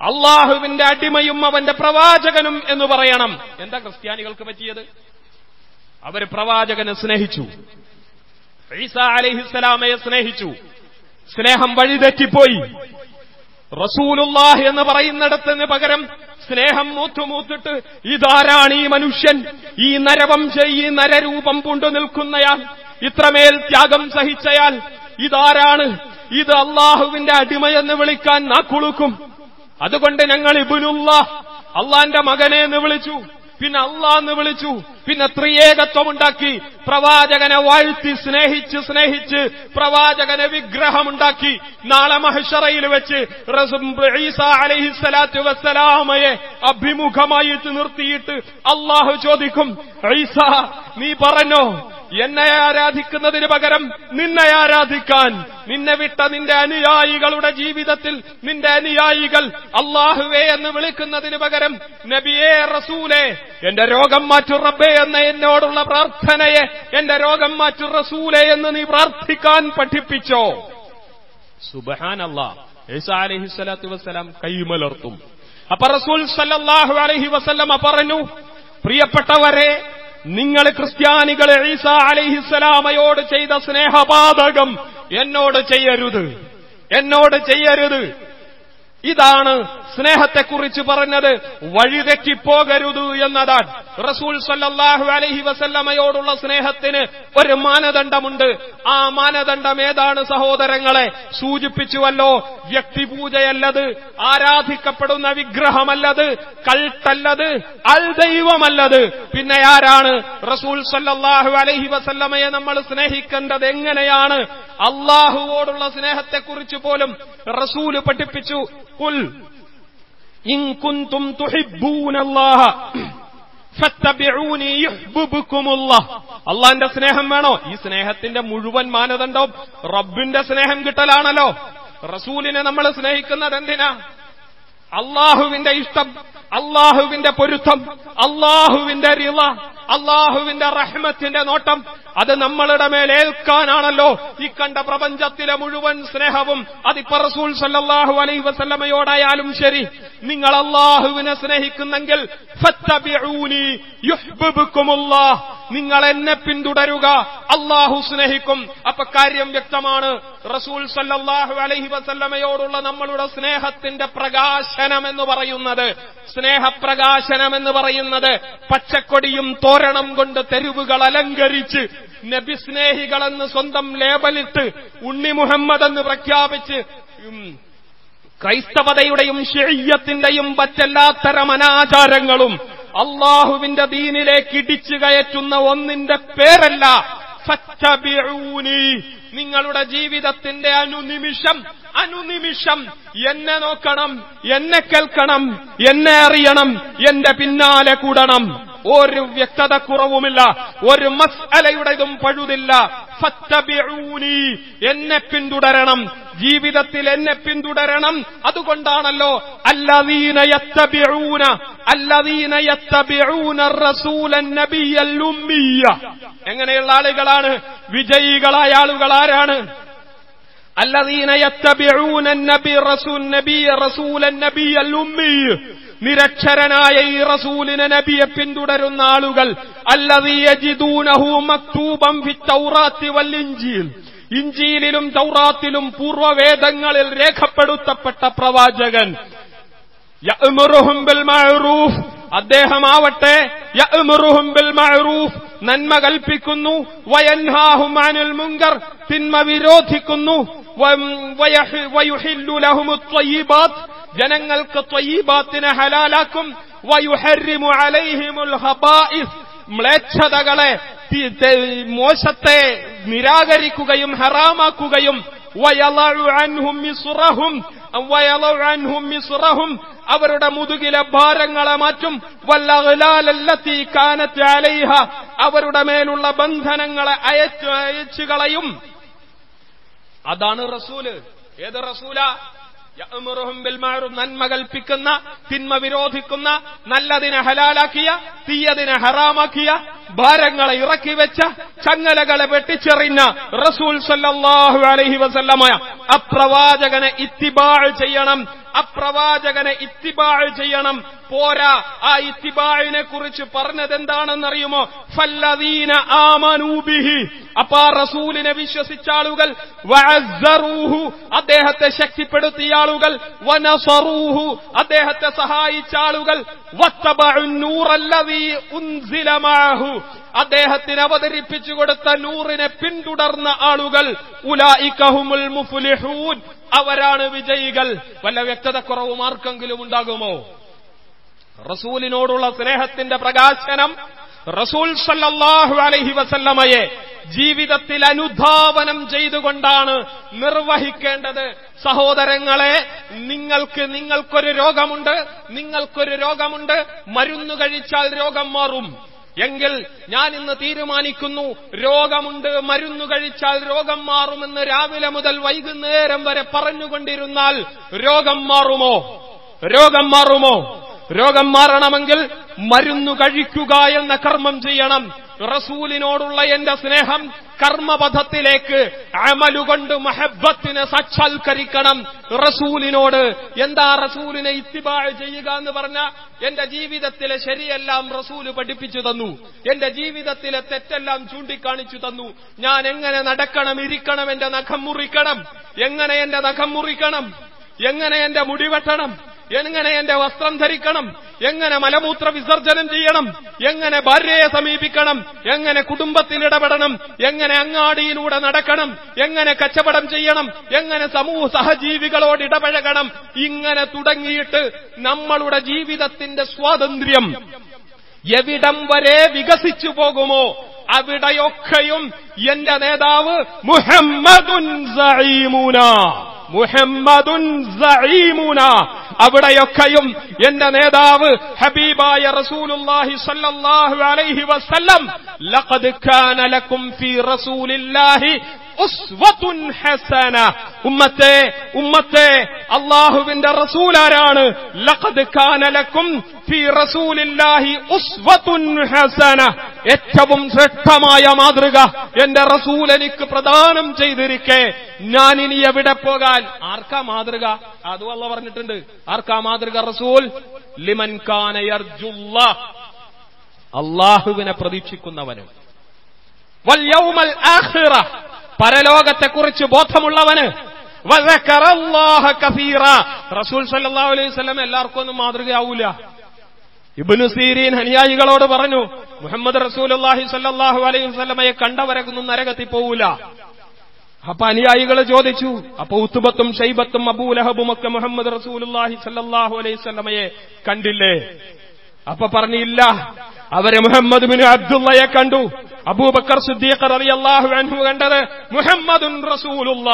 അള്ളാഹുവിന്റെ അടിമയും അവന്റെ പ്രവാചകനും എന്ന് പറയണം. എന്താ ക്രിസ്ത്യാനികൾക്ക് പറ്റിയത്? അവർ പ്രവാചകനെ സ്നേഹിച്ചു. ഈസ അലിഹിസ്സലാമയെ സ്നേഹിച്ചു. സ്നേഹം വഴിതെറ്റിപ്പോയി. റസൂലുല്ലാഹ് എന്ന് പറയുന്നിടത്തിന് പകരം സ്നേഹം മൂത്തുമൂത്തിട്ട് ഇതാരാണ് ഈ മനുഷ്യൻ? ഈ നരവംശ ഈ നരരൂപം കൊണ്ടു നിൽക്കുന്നയാൾ. ഇത്രമേൽ ത്യാഗം സഹിച്ചയാൽ ഇതാരാണ്? ഇത് അള്ളാഹുവിന്റെ അടിമയെന്ന് വിളിക്കാൻ നാക്കുളുക്കും. അതുകൊണ്ട് ഞങ്ങൾ ഇബുനുള്ള അള്ളാന്റെ മകനെ എന്ന് വിളിച്ചു. പിന്നെ അള്ളാന്ന് വിളിച്ചു. പിന്നെ ത്രിയേകത്വമുണ്ടാക്കി. പ്രവാചകനെ വാഴ്ത്തി സ്നേഹിച്ച് സ്നേഹിച്ച് പ്രവാചകനെ വിഗ്രഹമുണ്ടാക്കി. നാളെ മഹിഷറയിൽ വെച്ച് ഈസ വസ്സലാമയെ അഭിമുഖമായിട്ട് നിർത്തിയിട്ട് അള്ളാഹു ചോദിക്കും ഈസ നീ പറഞ്ഞോ എന്നെ ആരാധിക്കുന്നതിന് പകരം നിന്നെ ആരാധിക്കാൻ. നിന്നെ വിട്ട നിന്റെ അനുയായികളുടെ ജീവിതത്തിൽ നിന്റെ അനുയായികൾ അള്ളാഹുവേ എന്ന് വിളിക്കുന്നതിന് പകരം നബിയേ റസൂലേ എന്റെ രോഗം മാറ്റു റബ്ബേ എന്ന എന്നോടുള്ള പ്രാർത്ഥനയെ എന്റെ രോഗം മാറ്റു റസൂലേ എന്ന് നീ പ്രാർത്ഥിക്കാൻ പഠിപ്പിച്ചോ. സുബഹാൻ അള്ളാഹ് അലഹിസ്വലാത്തു വസ്സലാം കൈമലർത്തും. അപ്പൊ റസൂൽ സല്ലാഹു അലഹി വസല്ലമ പറഞ്ഞു പ്രിയപ്പെട്ടവരെ നിങ്ങൾ ക്രിസ്ത്യാനികൾ ഈസ അലൈഹിസ്സലാമയോട് ചെയ്ത സ്നേഹപാതകം എന്നോട് ചെയ്യരുത്. എന്നോട് ചെയ്യരുത്. ഇതാണ് സ്നേഹത്തെക്കുറിച്ച് പറഞ്ഞത്. വഴിതെറ്റിപ്പോകരുത് എന്നതാണ്. റസൂൽ സല്ലാഹു അലഹി വസല്ലമയോടുള്ള സ്നേഹത്തിന് ഒരു മാനദണ്ഡമുണ്ട്. ആ മാനദണ്ഡം ഏതാണ് സഹോദരങ്ങളെ? സൂചിപ്പിച്ചുവല്ലോ വ്യക്തിപൂജയല്ലത് ആരാധിക്കപ്പെടുന്ന വിഗ്രഹമല്ലത് കൾട്ടല്ലത് അൽ ദൈവമല്ലത് പിന്നെ ആരാണ്? റസൂൽ സല്ലാഹു അലഹി വസല്ലമയെ നമ്മൾ സ്നേഹിക്കേണ്ടത് എങ്ങനെയാണ്? അള്ളാഹുവോടുള്ള സ്നേഹത്തെക്കുറിച്ച് പോലും റസൂൽ പഠിപ്പിച്ചു. അള്ളാന്റെ സ്നേഹം വേണോ? ഈ സ്നേഹത്തിന്റെ മുഴുവൻ മാനദണ്ഡവും റബ്ബിന്റെ സ്നേഹം കിട്ടലാണല്ലോ. റസൂലിനെ നമ്മൾ സ്നേഹിക്കുന്നത് എന്തിനാ? അള്ളാഹുവിന്റെ ഇഷ്ടം അള്ളാഹുവിന്റെ പൊരുത്തം അള്ളാഹുവിന്റെ റിള അള്ളാഹുവിന്റെ റഹ്മത്തിന്റെ നോട്ടം അത് നമ്മളുടെ മേൽ ഏൽക്കാനാണല്ലോ. ഈ കണ്ട പ്രപഞ്ചത്തിലെ മുഴുവൻ സ്നേഹവും അതിപ്പോ റസൂൽ സല്ലല്ലാഹു അലൈഹി വസല്ലമയോടായാലും ശരി. നിങ്ങൾ അള്ളാഹുവിനെ സ്നേഹിക്കുന്നെങ്കിൽ നിങ്ങൾ എന്നെ പിന്തുടരുക അള്ളാഹു സ്നേഹിക്കും. അപ്പൊ കാര്യം വ്യക്തമാണ്. റസൂൽ സല്ലാഹു അലൈഹി വസല്ലമയോടുള്ള നമ്മളുടെ സ്നേഹത്തിന്റെ പ്രകാശനം എന്ന് പറയുന്നത് സ്നേഹപ്രകാശനം എന്ന് പറയുന്നത് പച്ചക്കൊടിയും തോരണം കൊണ്ട് തെരുവുകൾ അലങ്കരിച്ച് നബിസ്നേഹികളെന്ന് സ്വന്തം ലേബലിട്ട് ഉണ്ണി മുഹമ്മദ് എന്ന് പ്രഖ്യാപിച്ച് ക്രൈസ്തവതയുടെയും ഷെയ്യത്തിന്റെയും മറ്റെല്ലാത്തരം അനാചാരങ്ങളും അള്ളാഹുവിന്റെ ദീനിലേക്ക് ഇടിച്ചു കയറ്റുന്ന ഒന്നിന്റെ പേരല്ല ഫത്തബിഊനി നിങ്ങളുടെ ജീവിതത്തിന്റെ അനുനിമിഷം അനുനിമിഷം എന്നെ നോക്കണം എന്നെ കേൾക്കണം എന്നെ അറിയണം എന്റെ പിന്നാലെ കൂടണം. ഒരു വ്യക്തത കുറവുമില്ല ഒരു മസ്അലയുടേതും പഴുതില്ല ഫത്തബിഊനി എന്നെ പിന്തുടരണം ജീവിതത്തിൽ എന്നെ പിന്തുടരണം അതുകൊണ്ടാണല്ലോ അല്ലദീന യത്തബിഊന അല്ലദീന യത്തബിഊന റസൂലൻ നബിയൽ ഉമ്മിയ എങ്ങനെയുള്ള ആളുകളാണ് വിജയികളായ ആളുകൾ ആരാണ് الذين يتبعون النبي رسول نبي رسول النبي الأمي നിരക്ഷരനായ ഈ റസൂലിനെ നബിയെ പിന്തുടരുന്ന ആളുകൾ അല്ലതീ യജിദൂനഹു മക്തൂബം ഫി വൽ ഇഞ്ചീൽ ഇഞ്ചീലിലും തൗറാത്തിലും പൂർവവേദങ്ങളിൽ രേഖപ്പെടുത്തപ്പെട്ട പ്രവാചകൻ അദ്ദേഹമാവട്ടെ നന്മ കൽപ്പിക്കുന്നു. വയൻഹാഹുമാനുൽ മുങ്കർ തിന്മ വിരോധിക്കുന്നു. ജനങ്ങൾക്ക് ത്വയ്യിബാത്തിനെ ഹലാലാക്കും. വയുഹരിമു അലൈഹിമുൽ ഹബായിസ് മ്ലേച്ഛതകളെ മോശത്തെ നിരാകരിക്കുകയും ഹറാമാക്കുകയും. അവരുടെ മുതുകിലെ ഭാരങ്ങളെ മാറ്റും. അലൈഹ അവരുടെ മേലുള്ള ബന്ധനങ്ങളെ അയച്ചു അയച്ചു കളയും. അതാണ് റസൂൽ. ഏത് റസൂല? നന്മ കൽപ്പിക്കുന്ന തിന്മ വിരോധിക്കുന്ന നല്ലതിനെ ഹലാലാക്കിയ തീയതിനെ ഹറാമാക്കിയ ഭാരങ്ങളെ ഇറക്കി വെച്ച ചങ്ങലകളെ വെട്ടിച്ചെറിഞ്ഞ റസൂൽ സല്ലാഹു അലഹി വസല്ലമായ അപ്രവാചകനെ ഇത്തിബാഴ് ചെയ്യണം. അപ്രവാചകനെ ഇത്തിബാൾ ചെയ്യണം. പോരാ ആ ഇത്തിബാഴിനെ കുറിച്ച് പറഞ്ഞത് എന്താണെന്നറിയുമോ ഫല്ലദീന ആമനൂബിഹി അപ്പാ റസൂലിനെ വിശ്വസിച്ച ആളുകൾ അദ്ദേഹത്തെ ശക്തിപ്പെടുത്തിയ ആളുകൾ വനസറൂഹു. അദ്ദേഹത്തെ സഹായിച്ച ആളുകൾ വത്തബഉൻ നൂറല്ലദീ ഉൻസില മഅഹു. അദ്ദേഹത്തിന് അവതരിപ്പിച്ചു കൊടുത്ത നൂറിനെ പിന്തുടർന്ന ആളുകൾ ഉലായിക്കഹുമുൽ മുഫ്ലിഹൂൻ. അവരാണ് വിജയികൾ. വല്ല വ്യക്തത വ്യക്തതക്കുറവും ആർക്കെങ്കിലും ഉണ്ടാകുമോ? റസൂലിനോടുള്ള സ്നേഹത്തിന്റെ പ്രകാശനം റസൂൽ സല്ലാഹു അലഹി വസല്ലമയെ ജീവിതത്തിൽ അനുധാവനം ചെയ്തുകൊണ്ടാണ് നിർവഹിക്കേണ്ടത്. സഹോദരങ്ങളെ നിങ്ങൾക്ക് നിങ്ങൾക്കൊരു രോഗമുണ്ട് നിങ്ങൾക്കൊരു രോഗമുണ്ട് മരുന്ന് കഴിച്ചാൽ രോഗം മാറും. എങ്കിൽ ഞാൻ ഇന്ന് തീരുമാനിക്കുന്നു രോഗമുണ്ട് മരുന്ന് കഴിച്ചാൽ രോഗം മാറുമെന്ന് രാവിലെ മുതൽ വൈകുന്നേരം വരെ പറഞ്ഞുകൊണ്ടിരുന്നാൽ രോഗം മാറുമോ? രോഗം മാറുമോ? രോഗം മാറണമെങ്കിൽ മരുന്നു കഴിക്കുക എന്ന കർമ്മം ചെയ്യണം. റസൂലിനോടുള്ള എന്റെ സ്നേഹം കർമ്മപഥത്തിലേക്ക് അമലുകൊണ്ട് മഹബത്തിനെ സാക്ഷാത്കരിക്കണം റസൂലിനോട് എന്താ റസൂലിനെ ഇത്തിബാഴ് ചെയ്യുക എന്ന് പറഞ്ഞ എന്റെ ജീവിതത്തിലെ ശരിയെല്ലാം റസൂൽ പഠിപ്പിച്ചു തന്നു. എന്റെ ജീവിതത്തിലെ തെറ്റെല്ലാം ചൂണ്ടിക്കാണിച്ചു തന്നു. ഞാൻ എങ്ങനെ നടക്കണം ഇരിക്കണം എന്റെ നഖം മുറിക്കണം? എങ്ങനെ എന്റെ നഖം മുറിക്കണം? എങ്ങനെ എന്റെ മുടി വെട്ടണം? എങ്ങനെ എന്റെ വസ്ത്രം ധരിക്കണം? എങ്ങനെ മലമൂത്ര വിസർജനം ചെയ്യണം? എങ്ങനെ ഭാര്യയെ സമീപിക്കണം? എങ്ങനെ കുടുംബത്തിൽ ഇടപെടണം? എങ്ങനെ അങ്ങാടിയിലൂടെ നടക്കണം? എങ്ങനെ കച്ചവടം ചെയ്യണം? എങ്ങനെ സമൂഹ സഹജീവികളോട് ഇടപഴകണം? ഇങ്ങനെ തുടങ്ങിയിട്ട് നമ്മളുടെ ജീവിതത്തിന്റെ സ്വാതന്ത്ര്യം എവിടം വരെ വികസിച്ചു പോകുമോ? അവിടെയൊക്കെയും എന്റെ നേതാവ് മുഹമ്മദുൻ സഈമുന. മുഹമ്മദുൻ സഈമുന. അവിടെയൊക്കെയും എന്റെ നേതാവ് ഹബീബായ റസൂലുള്ളാഹി സ്വല്ലല്ലാഹു അലൈഹി വസല്ലം ലഖദ് കാന ലക്കും ഫീ റസൂലില്ലാഹി ഉസ്വത്തുൻ ഹസന. ഉമ്മത്തെ ഉമ്മത്തെ അള്ളാഹുവിന്റെ റസൂലാരാണ് ലഖദ് കാന ലക്കും ഫീ റസൂലില്ലാഹി ഉസ്വത്തുൻ ഹസന. ഏറ്റവും ശ്രേഷ്ഠമായ മാതൃക എന്റെ റസൂൽ എനിക്ക് പ്രദാനം ചെയ്തിരിക്കെ. ഞാൻ ഇനി എവിടെ പോകാൻ? ആർക്കാ മാതൃക? അതും അല്ല പറഞ്ഞിട്ടുണ്ട്. ആർക്കാ മാതൃക റസൂൽ? ലിമൻ കാന യർജുല്ല. അള്ളാഹുവിനെ പ്രതീക്ഷിക്കുന്നവന്. വൽ യൗമൽ ആഖിറ. പരലോകത്തെക്കുറിച്ച് ബോധമുള്ളവന്. റസൂൽ സല്ലാ അലൈഹി വസല്ലം എല്ലാവർക്കും ഒന്നും മാതൃകയാവൂല. ഇബ്നു സീരീൻ അനുയായികളോട് പറഞ്ഞു മുഹമ്മദ് റസൂലുള്ളാഹി സല്ലാഹു അലൈഹി വസല്ലമയെ കണ്ടവരൊന്നും നരകത്തിൽ പോവൂല അപ്പൊ അനുയായികൾ ചോദിച്ചു അപ്പൊ ഉത്തുബത്തും ഷൈബത്തും അബൂലഹബും ഒക്കെ മുഹമ്മദ് റസൂലുല്ലാഹി സല്ലാഹു അലൈഹി സ്വലമയെ കണ്ടില്ലേ? അപ്പൊ പറഞ്ഞില്ല അവരെ മുഹമ്മദ് ബിൻ അബ്ദുള്ളയെ കണ്ടു. അബൂബക്കർ സിദ്ദീഖ് റളിയല്ലാഹു അൻഹു കണ്ടത് മുഹമ്മദുൻ റസൂലുള്ള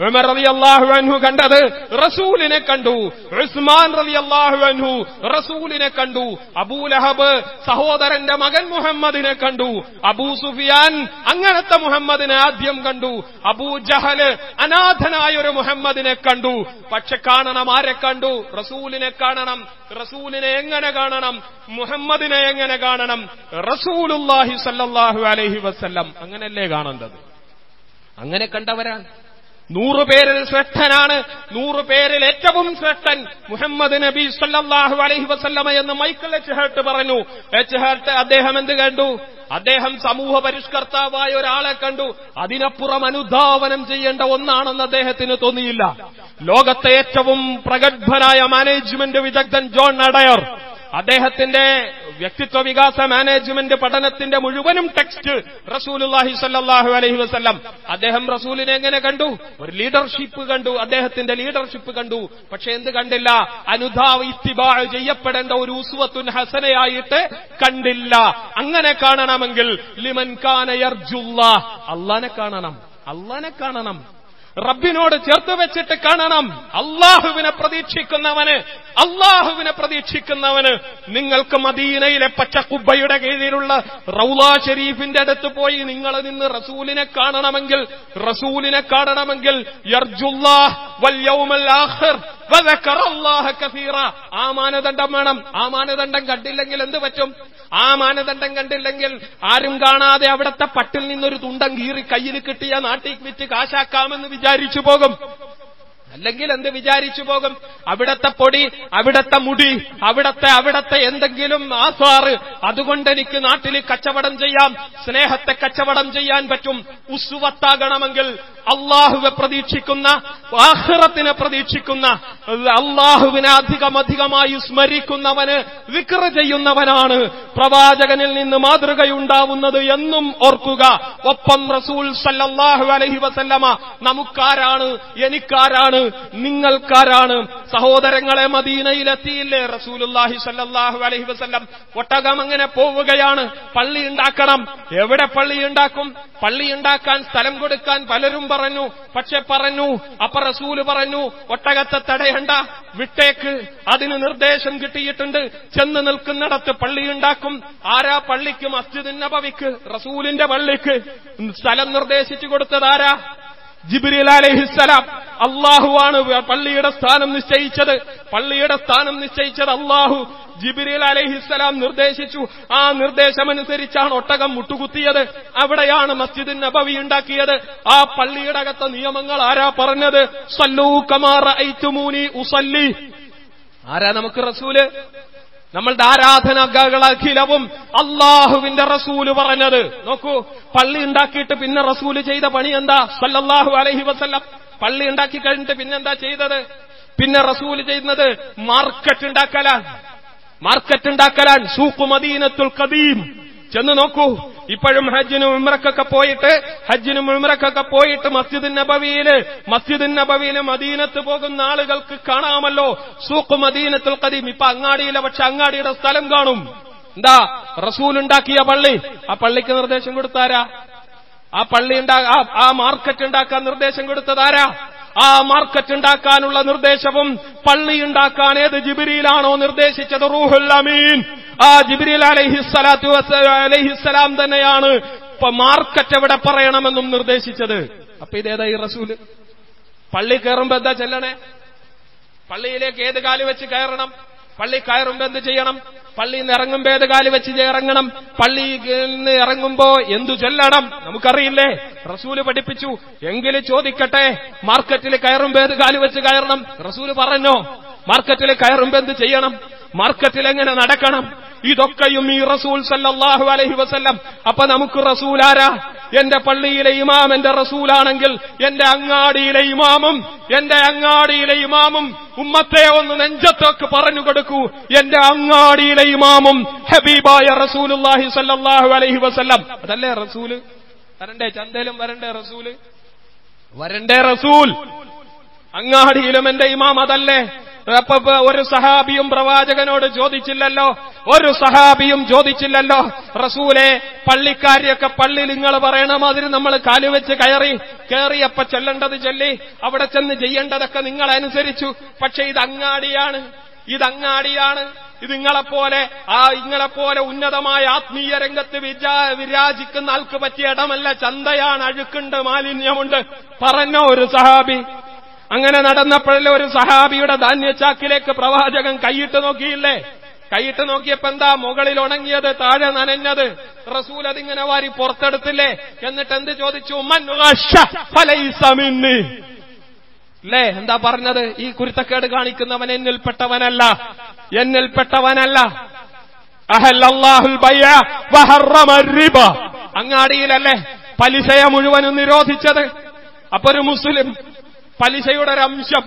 ഉമർ റളിയല്ലാഹു അൻഹു കണ്ടത് റസൂലിനെ കണ്ടു. ഉസ്മാൻ റളിയല്ലാഹു അൻഹു റസൂലിനെ കണ്ടു. അബൂലഹബ് സഹോദരന്റെ മകൻ മുഹമ്മദിനെ കണ്ടു. അബൂ സുഫിയാൻ അങ്ങനത്തെ മുഹമ്മദിനെ ആദ്യം കണ്ടു. അബൂ ജഹൽ അനാഥനായ ഒരു മുഹമ്മദിനെ കണ്ടു. പക്ഷെ കാണണം ആരെ കണ്ടു? റസൂലിനെ കാണണം. റസൂലിനെ എങ്ങനെ കാണണം? മുഹമ്മദിനെ എങ്ങനെ കാണണം? റസൂലുല്ലാഹി സല്ലല്ലാഹു അലൈഹി വസ്ല്ലം അങ്ങനല്ലേ കാണേണ്ടത്? അങ്ങനെ കണ്ടവരാണ്. നൂറുപേരിൽ ശ്രേഷ്ഠനാണ് നൂറുപേരിൽ ഏറ്റവും ശ്രേഷ്ഠൻ മുഹമ്മദ് നബി സല്ലാഹു അലഹി വസല്ലമ എന്ന് മൈക്കിൾ എച്ച് ഹേർട്ട് പറഞ്ഞു. എച്ച് ഹേർട്ട് അദ്ദേഹം എന്ത് കണ്ടു? അദ്ദേഹം സമൂഹ പരിഷ്കർത്താവായ ഒരാളെ കണ്ടു. അതിനപ്പുറം അനുധാവനം ചെയ്യേണ്ട ഒന്നാണെന്ന് അദ്ദേഹത്തിന് തോന്നിയില്ല. ലോകത്തെ ഏറ്റവും പ്രഗത്ഭനായ മാനേജ്മെന്റ് വിദഗ്ധൻ ജോൺ അഡയർ അദ്ദേഹത്തിന്റെ വ്യക്തിത്വ വികാസ മാനേജ്മെന്റ് പഠനത്തിന്റെ മുഴുവനും ടെക്സ്റ്റ് റസൂലുല്ലാഹി സല്ലാഹു അലഹി വസ്ല്ലാം. അദ്ദേഹം റസൂലിനെ എങ്ങനെ കണ്ടു? ഒരു ലീഡർഷിപ്പ് കണ്ടു. അദ്ദേഹത്തിന്റെ ലീഡർഷിപ്പ് കണ്ടു. പക്ഷെ എന്ത് കണ്ടില്ല? അനുധാവ് ഇസ്തിബാ ചെയ്യപ്പെടേണ്ട ഒരു ഉസ്വത്തുൻ ഹസനയായിട്ട് കണ്ടില്ല. അങ്ങനെ കാണണമെങ്കിൽ ലിമൻ കാനയർജുല്ല അള്ളാനെ കാണണം. അള്ളാനെ കാണണം. റബ്ബിനോട് ചേർത്ത് വെച്ചിട്ട് കാണണം. അള്ളാഹുവിനെ പ്രതീക്ഷിക്കുന്നവന് അള്ളാഹുവിനെ പ്രതീക്ഷിക്കുന്നവന് നിങ്ങൾക്ക് മദീനയിലെ പച്ചക്കുബ്ബയുടെ കീഴിലുള്ള റൌലാ ഷെരീഫിന്റെ അടുത്ത് പോയി നിങ്ങൾ നിന്ന് റസൂലിനെ കാണണമെങ്കിൽ റസൂലിനെ കാണണമെങ്കിൽ ആ മാനദണ്ഡം വേണം. ആ മാനദണ്ഡം കണ്ടില്ലെങ്കിൽ എന്ത് പറ്റും? ആ മാനദണ്ഡം കണ്ടില്ലെങ്കിൽ ആരും കാണാതെ അവിടത്തെ പട്ടിൽ നിന്നൊരു തുണ്ടം കീറി കയ്യിൽ കിട്ടിയ നാട്ടിൽ വിറ്റ് കാശാക്കാമെന്ന് വിചാരിച്ചു പോകും. അല്ലെങ്കിൽ എന്ത് വിചാരിച്ചു പോകും? അവിടത്തെ പൊടി അവിടത്തെ മുടി അവിടത്തെ അവിടത്തെ എന്തെങ്കിലും ആസാറ്. അതുകൊണ്ട് എനിക്ക് നാട്ടിൽ കച്ചവടം ചെയ്യാം സ്നേഹത്തെ കച്ചവടം ചെയ്യാൻ പറ്റും. ഉസുവത്താകണമെങ്കിൽ അള്ളാഹുവെ പ്രതീക്ഷിക്കുന്ന ആഹ്റത്തിനെ പ്രതീക്ഷിക്കുന്ന അള്ളാഹുവിനെ അധികം അധികമായി സ്മരിക്കുന്നവന് വിക്ര ചെയ്യുന്നവനാണ് പ്രവാചകനിൽ നിന്ന് മാതൃകയുണ്ടാവുന്നത് എന്നും ഓർക്കുക. ഒപ്പം റസൂൽ സല്ലാഹു അലഹി വസല്ലമ നമുക്കാരാണ് എനിക്കാരാണ് നിങ്ങൾക്കാരാണ്. സഹോദരങ്ങളെ മദീനയിലെത്തിയില്ലേ? റസൂലുല്ലാഹി സല്ലാഹു അലഹി വസല്ലം ഒട്ടകം അങ്ങനെ പോവുകയാണ്. പള്ളി ഉണ്ടാക്കണം. എവിടെ പള്ളി ഉണ്ടാക്കും? പള്ളി ഉണ്ടാക്കാൻ സ്ഥലം കൊടുക്കാൻ പലരും പറഞ്ഞു പക്ഷെ പറഞ്ഞു അപ്പ റസൂൽ പറഞ്ഞു ഒട്ടകത്തെ തടയണ്ട വിട്ടേക്ക്. അതിന് നിർദ്ദേശം കിട്ടിയിട്ടുണ്ട്. ചെന്ന് നിൽക്കുന്നിടത്ത് പള്ളിയുണ്ടാക്കും ആരാ പള്ളിക്ക് മസ്ജിദ് നബവിക്ക്? റസൂലിന്റെ പള്ളിക്ക്. സ്ഥലം നിർദ്ദേശിച്ചു കൊടുത്തത് ആരാ? ജിബിരിൽ അലഹിസ്സലാം അള്ളാഹുവാണ് പള്ളിയുടെ സ്ഥാനം നിശ്ചയിച്ചത്. പള്ളിയുടെ സ്ഥാനം നിശ്ചയിച്ചത് അള്ളാഹു ജിബിരിൽ അലഹിസ്സലാം നിർദ്ദേശിച്ചു. ആ നിർദ്ദേശമനുസരിച്ചാണ് ഒട്ടകം മുട്ടുകുത്തിയത്. അവിടെയാണ് മസ്ജിദിൻ നബവി ഉണ്ടാക്കിയത്. ആ പള്ളിയുടെ അകത്തെ നിയമങ്ങൾ ആരാ പറഞ്ഞത്? സല്ലൂ കമാറ ഐറ്റുമൂനി ഉസല്ലി. ആരാ നമുക്ക് റസൂൽ? നമ്മളുടെ ആരാധനകളഖിലവും അള്ളാഹുവിന്റെ റസൂൽ പറഞ്ഞത്. നോക്കൂ പള്ളി ഉണ്ടാക്കിയിട്ട് പിന്നെ റസൂൽ ചെയ്ത പണി എന്താ? സല്ലല്ലാഹു അലഹി വസല്ലം. പള്ളി ഉണ്ടാക്കി കഴിഞ്ഞിട്ട് പിന്നെന്താ ചെയ്തത്? പിന്നെ റസൂൽ ചെയ്യുന്നത് മാർക്കറ്റ് ഉണ്ടാക്കലാണ്. മാർക്കറ്റ് ഉണ്ടാക്കലാണ്. സൂഖു മദീനത്തുൽ കദീം ചെന്ന് നോക്കൂ ഇപ്പോഴും ഹജ്ജിനും ഉമ്രക്കൊക്കെ പോയിട്ട് ഹജ്ജിനും ഉമ്രക്കൊക്കെ പോയിട്ട് മസ്ജിദ് നബവിയിൽ മസ്ജിദ് നബവിയിൽ മദീനത്ത് പോകുന്ന ആളുകൾക്ക് കാണാമല്ലോ. സൂഖ് മദീനത്തുൽ കദീം ഇപ്പൊ അങ്ങാടിയിലെ പക്ഷെ അങ്ങാടിയുടെ സ്ഥലം കാണും. എന്താ? റസൂൽ ഉണ്ടാക്കിയ പള്ളി. ആ പള്ളിക്ക് നിർദ്ദേശം കൊടുത്താരാ? ആ പള്ളി ഉണ്ടാ ആ മാർക്കറ്റ് ഉണ്ടാക്കാൻ നിർദ്ദേശം കൊടുത്തതാരാ ആ മാർക്കറ്റ് ഉണ്ടാക്കാനുള്ള നിർദ്ദേശവും പള്ളി ഉണ്ടാക്കാൻ ഏത് ജിബിരിയിലാണോ നിർദ്ദേശിച്ചത്? റൂഹുൽ അമീൻ. ആ ജിബിരിൽ അലഹിസ്സലാത്തു അലഹിസ്സലാം തന്നെയാണ് മാർക്കറ്റ് എവിടെ പറയണമെന്നും നിർദ്ദേശിച്ചത്. അപ്പൊ ഇതേതാ ഈ റസൂൽ പള്ളി കയറുമ്പോ എന്താ ചെല്ലണേ? പള്ളിയിലേക്ക് ഏത് കാൽ വെച്ച് കയറണം? പള്ളി കയറുമ്പോ എന്ത് ചെയ്യണം? പള്ളിയിൽ നിന്ന് ഇറങ്ങുമ്പോ ഏത് കാൽ വെച്ച് ഇറങ്ങണം? പള്ളിയിൽ നിന്ന് ഇറങ്ങുമ്പോ എന്തു ചൊല്ലണം? നമുക്കറിയില്ലേ? റസൂൽ പഠിപ്പിച്ചു. എങ്കിലും ചോദിക്കട്ടെ മാർക്കറ്റിൽ കയറുമ്പോ ഏത് കാൽ വെച്ച് കയറണം? റസൂൽ പറഞ്ഞോ മാർക്കറ്റിൽ കയറുമ്പോ എന്ത് ചെയ്യണം? മാർക്കറ്റിൽ എങ്ങനെ നടക്കണം? ഇതൊക്കെയും ഈ റസൂൽ സല്ലാഹു അലഹി വസ്ല്ലം. അപ്പൊ നമുക്ക് റസൂലാരാ? എന്റെ പള്ളിയിലെ ഇമാം എന്റെ റസൂലാണെങ്കിൽ എന്റെ അങ്ങാടിയിലെ ഇമാമും എന്റെ അങ്ങാടിയിലെ ഇമാമും ഉമ്മത്തെ ഒന്ന് നെഞ്ചത്തൊക്കെ പറഞ്ഞു കൊടുക്കൂ. എന്റെ അങ്ങാടിയിലെ ഇമാമും ഹബീബായ റസൂലുല്ലാഹി സല്ലാഹു അലഹി വസ്ല്ലം. അതല്ലേ റസൂൽ? വരണ്ടേ ചന്തയിലും വരണ്ടേ റസൂൽ? വരണ്ടേ റസൂൽ. അങ്ങാടിയിലും എന്റെ ഇമാം അതല്ലേ? ഒരു സഹാബിയും പ്രവാചകനോട് ചോദിച്ചില്ലല്ലോ? ഒരു സഹാബിയും ചോദിച്ചില്ലല്ലോ? റസൂലെ പള്ളിക്കാരിയൊക്കെ പള്ളി നിങ്ങൾ പറയണ മാതിരി നമ്മൾ കാലുവെച്ച് കയറി കയറിയപ്പ ചെല്ലേണ്ടത് ചൊല്ലി അവിടെ ചെന്ന് ചെയ്യേണ്ടതൊക്കെ നിങ്ങൾ അനുസരിച്ചു പക്ഷെ ഇത് അങ്ങാടിയാണ് ഇതങ്ങാടിയാണ്. അങ്ങാടിയാണ് ഇത് ഇങ്ങളെപ്പോലെ ആ ഇങ്ങളെപ്പോലെ ഉന്നതമായ ആത്മീയ രംഗത്ത് വിരാ വിരാജിക്കുന്ന ആൾക്ക് പറ്റിയ ഇടമല്ല. ചന്തയാണ് അഴുക്കുണ്ട് മാലിന്യമുണ്ട്. പറഞ്ഞോ ഒരു സഹാബി. അങ്ങനെ നടന്നപ്പോഴല്ലേ ഒരു സഹാബിയുടെ ധാന്യച്ചാക്കിലേക്ക് പ്രവാചകൻ കൈയിട്ട് നോക്കിയില്ലേ? കൈയിട്ട് നോക്കിയപ്പോ എന്താ മുകളിൽ ഉണങ്ങിയത് താഴെ നനഞ്ഞത്? റസൂൽ അതിങ്ങനെ വാരി പുറത്തെടുത്തില്ലേ? എന്നിട്ട് എന്ത് ചോദിച്ചു? മൻ ഗശ ഫലൈസ മിന്നി. അല്ലേ എന്താ പറഞ്ഞത്? ഈ കുരുത്തക്കേട് കാണിക്കുന്നവൻ എന്നിൽപ്പെട്ടവനല്ല. എന്നിൽപ്പെട്ടവനല്ല. അഹല്ലാഹുൽ അങ്ങാടിയിലല്ലേ പലിശയെ മുഴുവനും നിരോധിച്ചത്? അപ്പൊ ഒരു മുസ്ലിം പലിശയുടെ ഒരു അംശം.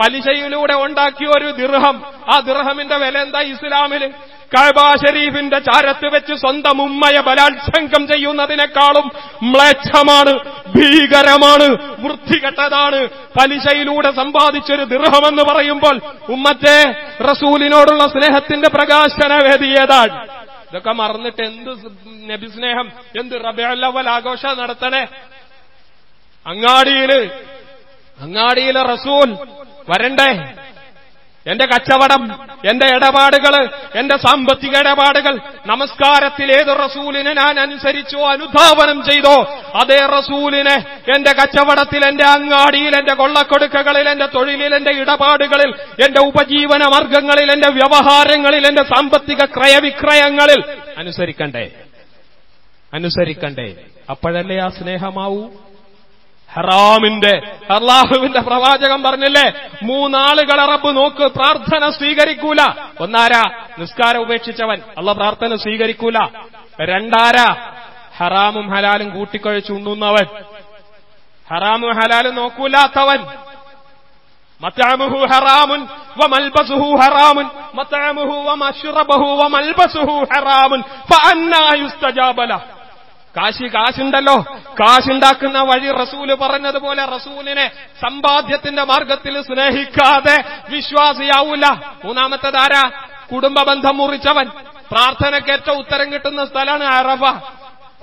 പലിശയിലൂടെ ഉണ്ടാക്കിയ ഒരു ദിർഹം. ആ ദിർഹമിന്റെ വില എന്താ ഇസ്ലാമിൽ? കഅബ ഷരീഫിന്റെ ചാരത്ത് വെച്ച് സ്വന്തം ഉമ്മയെ ബലാത്സംഗം ചെയ്യുന്നതിനേക്കാളും മ്ലേച്ഛമാണ് ഭീകരമാണ് വൃത്തികെട്ടതാണ്. പലിശയിലൂടെ സമ്പാദിച്ചൊരു ദിർഹമെന്ന് പറയുമ്പോൾ ഉമ്മത്തെ റസൂലിനോടുള്ള സ്നേഹത്തിന്റെ പ്രകാശന വേദിയേതാണ് ഇതൊക്കെ മറന്നിട്ട് എന്ത് നബി സ്നേഹം എന്ത് റബിയല്ലവൽ ആഘോഷം നടത്തണേ? അങ്ങാടിയിൽ അങ്ങാടിയിലെ റസൂൽ വരണ്ടേ? എന്റെ കച്ചവടം എന്റെ ഇടപാടുകൾ എന്റെ സാമ്പത്തിക ഇടപാടുകൾ നമസ്കാരത്തിൽ ഏത് റസൂലിനെ ഞാൻ അനുസരിച്ചോ അനുധാവനം ചെയ്തോ അതേ റസൂലിനെ എന്റെ കച്ചവടത്തിൽ എന്റെ അങ്ങാടിയിൽ എന്റെ കൊള്ളക്കൊടുക്കകളിൽ എന്റെ തൊഴിലിൽ എന്റെ ഇടപാടുകളിൽ എന്റെ ഉപജീവന മാർഗങ്ങളിൽ എന്റെ വ്യവഹാരങ്ങളിൽ എന്റെ സാമ്പത്തിക ക്രയവിക്രയങ്ങളിൽ അനുസരിക്കണ്ടേ? അനുസരിക്കണ്ടേ? അപ്പോഴല്ലേ ആ സ്നേഹമാവൂ? ഹറാമിന്റെ അള്ളാഹുവിന്റെ പ്രവാചകം പറഞ്ഞില്ലേ? മൂന്നാളുകൾ അറബ് നോക്ക് പ്രാർത്ഥന സ്വീകരിക്കൂല. ഒന്നാരാ? നിസ്കാരം ഉപേക്ഷിച്ചവൻ. അള്ള പ്രാർത്ഥന സ്വീകരിക്കൂല. രണ്ടാരാ? ഹറാമും ഹലാലും കൂട്ടിക്കഴിച്ച് ഉണ്ണുന്നവൻ. ഹറാമും ഹലാലും നോക്കൂലാത്തവൻ. മത്താമുഹു ഹറാമുൻ വമൽബസുഹു ഹറാമുൻ. മത്താമുഹു വമശ്റബഹു വമൽബസുഹു ഹറാമുൻ. ഫഅന്നാ യുസ്തജാബ ലഹ് കാശി കാശുണ്ടല്ലോ. കാശുണ്ടാക്കുന്ന വഴി റസൂൽ പറഞ്ഞതുപോലെ റസൂലിനെ സമ്പാദ്യത്തിന്റെ മാർഗത്തിൽ സ്നേഹിക്കാതെ വിശ്വാസിയാവൂല. മൂന്നാമത്തെ ധാരാ കുടുംബ ബന്ധം മുറിച്ചവൻ. പ്രാർത്ഥനയ്ക്ക് ഏറ്റവും ഉത്തരം കിട്ടുന്ന സ്ഥലമാണ് അറഫ.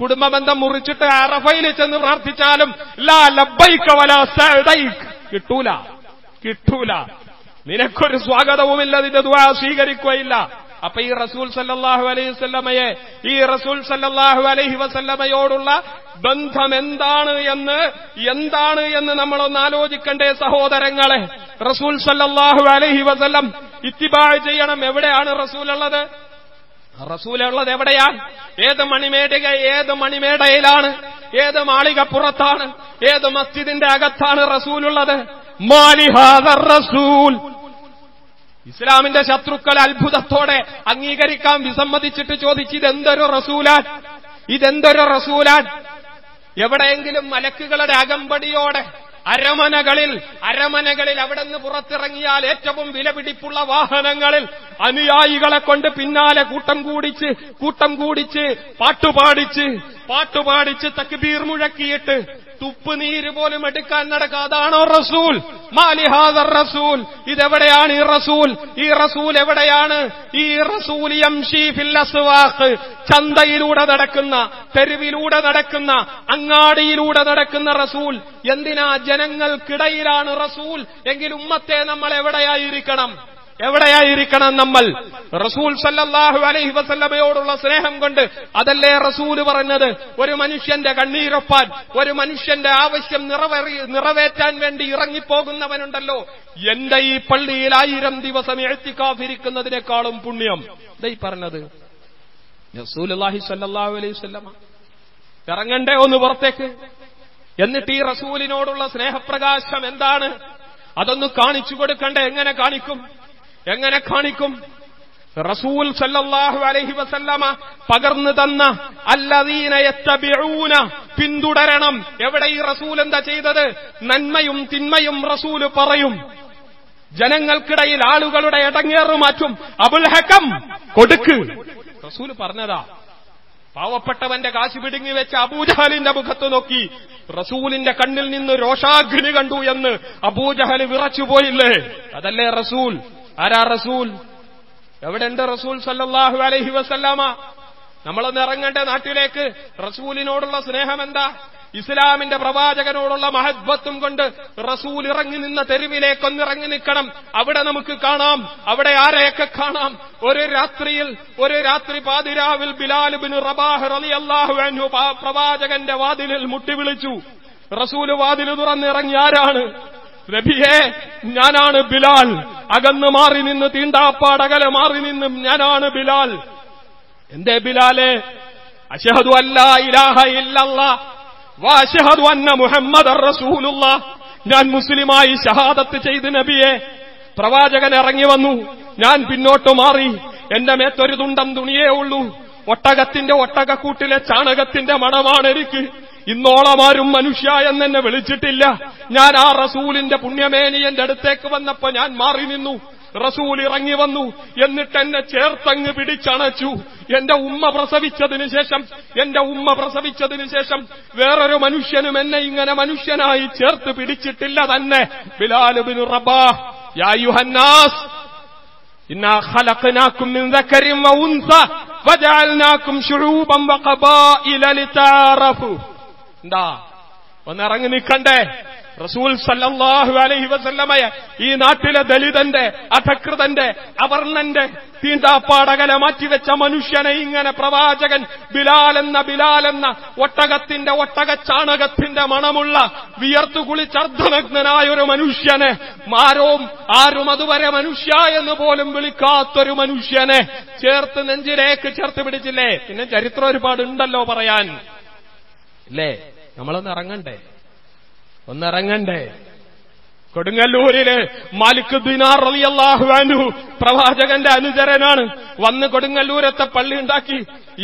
കുടുംബ ബന്ധം മുറിച്ചിട്ട് അറഫയിൽ ചെന്ന് പ്രാർത്ഥിച്ചാലും ലാ ലബൈക്കവല കിട്ടൂല. കിട്ടൂല. നിനക്കൊരു സ്വാഗതവുമില്ല നിന്റെ ദുആ സ്വീകരിക്കുകയില്ല. അപ്പൊ ഈ റസൂൽ സല്ലാഹു അലൈഹി വസല്ലമയെ ഈ റസൂൽ സല്ലാഹു അലൈഹി വസല്ലമയോടുള്ള ബന്ധം എന്താണ് എന്ന് എന്താണ് എന്ന് നമ്മളൊന്ന് ആലോചിക്കണ്ടേ സഹോദരങ്ങളെ. റസൂൽ സല്ലാഹു അലൈഹി വസല്ലം ഇത്തിബാ ചെയ്യണം. എവിടെയാണ് റസൂൽ ഉള്ളത് റസൂലുള്ളത് എവിടെയാണ് ഏത് മണിമേടക ഏത് മണിമേടയിലാണ്? ഏത് മാളികപ്പുറത്താണ്? ഏത് മസ്ജിദിന്റെ അകത്താണ് റസൂലുള്ളത്? മാലിഹാദർ റസൂൽ. ഇസ്ലാമിന്റെ ശത്രുക്കൾ അത്ഭുതത്തോടെ അംഗീകരിക്കാൻ വിസമ്മതിച്ചിട്ട് ചോദിച്ചു ഇതെന്തൊരു റസൂലാൻ? ഇതെന്തൊരു റസൂലാൻ? എവിടെയെങ്കിലും മലക്കുകളുടെ അകമ്പടിയോടെ അരമനകളിൽ അരമനകളിൽ അവിടെ നിന്ന് പുറത്തിറങ്ങിയാൽ ഏറ്റവും വിലപിടിപ്പുള്ള വാഹനങ്ങളിൽ അനുയായികളെ കൊണ്ട് പിന്നാലെ കൂട്ടം കൂടിച്ച് കൂട്ടം കൂടിച്ച് പാട്ടുപാടിച്ച് പാട്ടുപാടിച്ച് തക്ബീർ മുഴക്കിയിട്ട് തുപ്പുനീര് പോലും എടുക്കാൻ നടക്കാം അതാണോ റസൂൽ. മാലിഹാദർ റസൂൽ. ഇതെവിടെയാണ് ഈ റസൂൽ? ഈ റസൂൽ എവിടെയാണ്? ഈ റസൂൽ ചന്തയിലൂടെ നടക്കുന്ന തെരുവിലൂടെ നടക്കുന്ന അങ്ങാടിയിലൂടെ നടക്കുന്ന റസൂൽ. എന്തിനാ ജനങ്ങൾക്കിടയിലാണ് റസൂൽ? എങ്കിൽ ഉമ്മത്തെ നമ്മൾ എവിടെയായിരിക്കണം? എവിടെയായിരിക്കണം നമ്മൾ? റസൂൽ സല്ലാഹു അലൈഹി വസല്ലമയോടുള്ള സ്നേഹം കൊണ്ട് അതല്ലേ റസൂൽ പറഞ്ഞത്? ഒരു മനുഷ്യന്റെ കണ്ണീരൊപ്പാൻ ഒരു മനുഷ്യന്റെ ആവശ്യം നിറവേറി നിറവേറ്റാൻ വേണ്ടി ഇറങ്ങിപ്പോകുന്നവനുണ്ടല്ലോ. എന്റെ ഈ പള്ളിയിൽ ആയിരം ദിവസം എഴുത്തിക്കാതിരിക്കുന്നതിനേക്കാളും പുണ്യം. ഇതായി പറഞ്ഞത്. റസൂലുള്ളാഹി സല്ലാഹു അലൈഹി വസല്ലമ. ഇറങ്ങണ്ടേ ഒന്ന് പുറത്തേക്ക്. എന്നിട്ട് ഈ റസൂലിനോടുള്ള സ്നേഹപ്രകാശം എന്താണ്? അതൊന്ന് കാണിച്ചു കൊടുക്കണ്ടേ? എങ്ങനെ കാണിക്കും? എങ്ങനെ കാണിക്കും? റസൂൽ സല്ലല്ലാഹു അലൈഹി വസല്ലമ പകർന്നു തന്ന അല്ലദീന പിന്തുടരണം. എവിടെ ഈ റസൂൽ എന്താ ചെയ്തത്? നന്മയും തിന്മയും റസൂൽ പറയും. ജനങ്ങൾക്കിടയിൽ ആളുകളുടെ ഇടങ്ങേറ് മാറ്റും. അബുൽ ഹക്കം കൊടുക്ക്. റസൂൽ പറഞ്ഞതാ പാവപ്പെട്ടവന്റെ കാശ് പിടുങ്ങി വെച്ച അബൂജഹലിന്റെ മുഖത്ത് നോക്കി. റസൂലിന്റെ കണ്ണിൽ നിന്ന് രോഷാഗ്നി കണ്ടു എന്ന് അബൂജഹൽ വിറച്ചുപോയില്ലേ? അതല്ലേ റസൂൽ? ആരാ റസൂൽ? എവിടെ ഉണ്ട് റസൂൽ സല്ലാഹു അലഹി വസല്ലാമ? നമ്മളൊന്ന് ഇറങ്ങേണ്ട നാട്ടിലേക്ക്? റസൂലിനോടുള്ള സ്നേഹം എന്താ ഇസ്ലാമിന്റെ പ്രവാചകനോടുള്ള മഹത്വത്വം കൊണ്ട് റസൂൽ ഇറങ്ങി നിന്ന തെരുവിലേക്കൊന്ന് ഇറങ്ങി നിൽക്കണം. അവിടെ നമുക്ക് കാണാം. അവിടെ ആരെയൊക്കെ കാണാം? ഒരു രാത്രിയിൽ ഒരു രാത്രി പാതിരാവിൽ ബിലാൽ ബിൻ റബാഹ് അൻഹു പാ- പ്രവാചകന്റെ വാതിലിൽ മുട്ടിവിളിച്ചു റസൂൽ വാതിൽ തുറന്നിറങ്ങി ആരാണ്? നബിയെ ഞാനാണ് ബിലാൽ. അകന്ന് മാറി നിന്ന് തീണ്ടാപ്പാടകലെ മാറി നിന്നും ഞാനാണ് ബിലാൽ. എന്റെ ബിലാലെ? അഷഹദു അല്ല ഇലാഹ ഇല്ലല്ലാ. വാഷഹദു അന്ന മുഹമ്മദ് റസൂലുള്ള. ഞാൻ മുസ്ലിമായി ഷഹാദത്ത് ചെയ്ത് നബിയെ. പ്രവാചകൻ ഇറങ്ങി വന്നു. ഞാൻ പിന്നോട്ട് മാറി. എന്റെ മേത്തൊരു തുണ്ടം തുണിയേ ഉള്ളൂ. ഒട്ടകത്തിന്റെ ഒട്ടകക്കൂട്ടിലെ ചാണകത്തിന്റെ മണമാണ് എനിക്ക്. ഇന്നോളം ആരും മനുഷ്യ എന്നെന്നെ വിളിച്ചിട്ടില്ല ഞാൻ ആ റസൂലിന്റെ പുണ്യമേനി എന്റെ അടുത്തേക്ക് വന്നപ്പോ ഞാൻ മാറി നിന്നു റസൂൽ ഇറങ്ങി വന്നു എന്നിട്ട് എന്നെ ചേർത്തങ്ങ് പിടിച്ചണച്ചു എന്റെ ഉമ്മ പ്രസവിച്ചതിന് ശേഷം എന്റെ ഉമ്മ പ്രസവിച്ചതിന് ശേഷം വേറൊരു മനുഷ്യനും എന്നെ ഇങ്ങനെ മനുഷ്യനായി ചേർത്ത് പിടിച്ചിട്ടില്ല തന്നെ ബിലാലുബിനു റബാ യാ യുഹന്നാസ് إنا خلقناكم من ذكر وأنثى وجعلناكم شعوبا وقبائل لتعارفوا എന്താ? ഒന്നിറങ്ങി നിൽക്കണ്ടേ? റസൂൽ സല്ലാഹു അലഹി വസല്ലമയെ ഈ നാട്ടിലെ ദലിതന്റെ അധകൃതന്റെ അവർണന്റെ തീണ്ടാപ്പാടകലെ മാറ്റിവെച്ച മനുഷ്യനെ ഇങ്ങനെ പ്രവാചകൻ ബിലാൽ എന്ന ബിലാൽ എന്ന ഒട്ടകത്തിന്റെ ഒട്ടക ചാണകത്തിന്റെ മണമുള്ള വിയർത്തു കുളിച്ചർദ്ധനഗ്നനായ ഒരു മനുഷ്യനെ ആരോം ആരും അതുവരെ മനുഷ്യ എന്ന് പോലും വിളിക്കാത്തൊരു മനുഷ്യനെ ചേർത്ത് നെഞ്ചിലേക്ക് ചേർത്ത് പിടിച്ചില്ലേ? പിന്നെ ചരിത്രം ഒരുപാടുണ്ടല്ലോ പറയാൻ. ഇല്ലേ? നമ്മളൊന്ന് ഇറങ്ങണ്ടേ? ഒന്നിറങ്ങണ്ടേ കൊടുങ്ങല്ലൂരിൽ മാലിക് ദിനാർ അൻഹു പ്രവാചകന്റെ അനുചരനാണ്. വന്ന് കൊടുങ്ങല്ലൂരത്തെ പള്ളി ഉണ്ടാക്കി.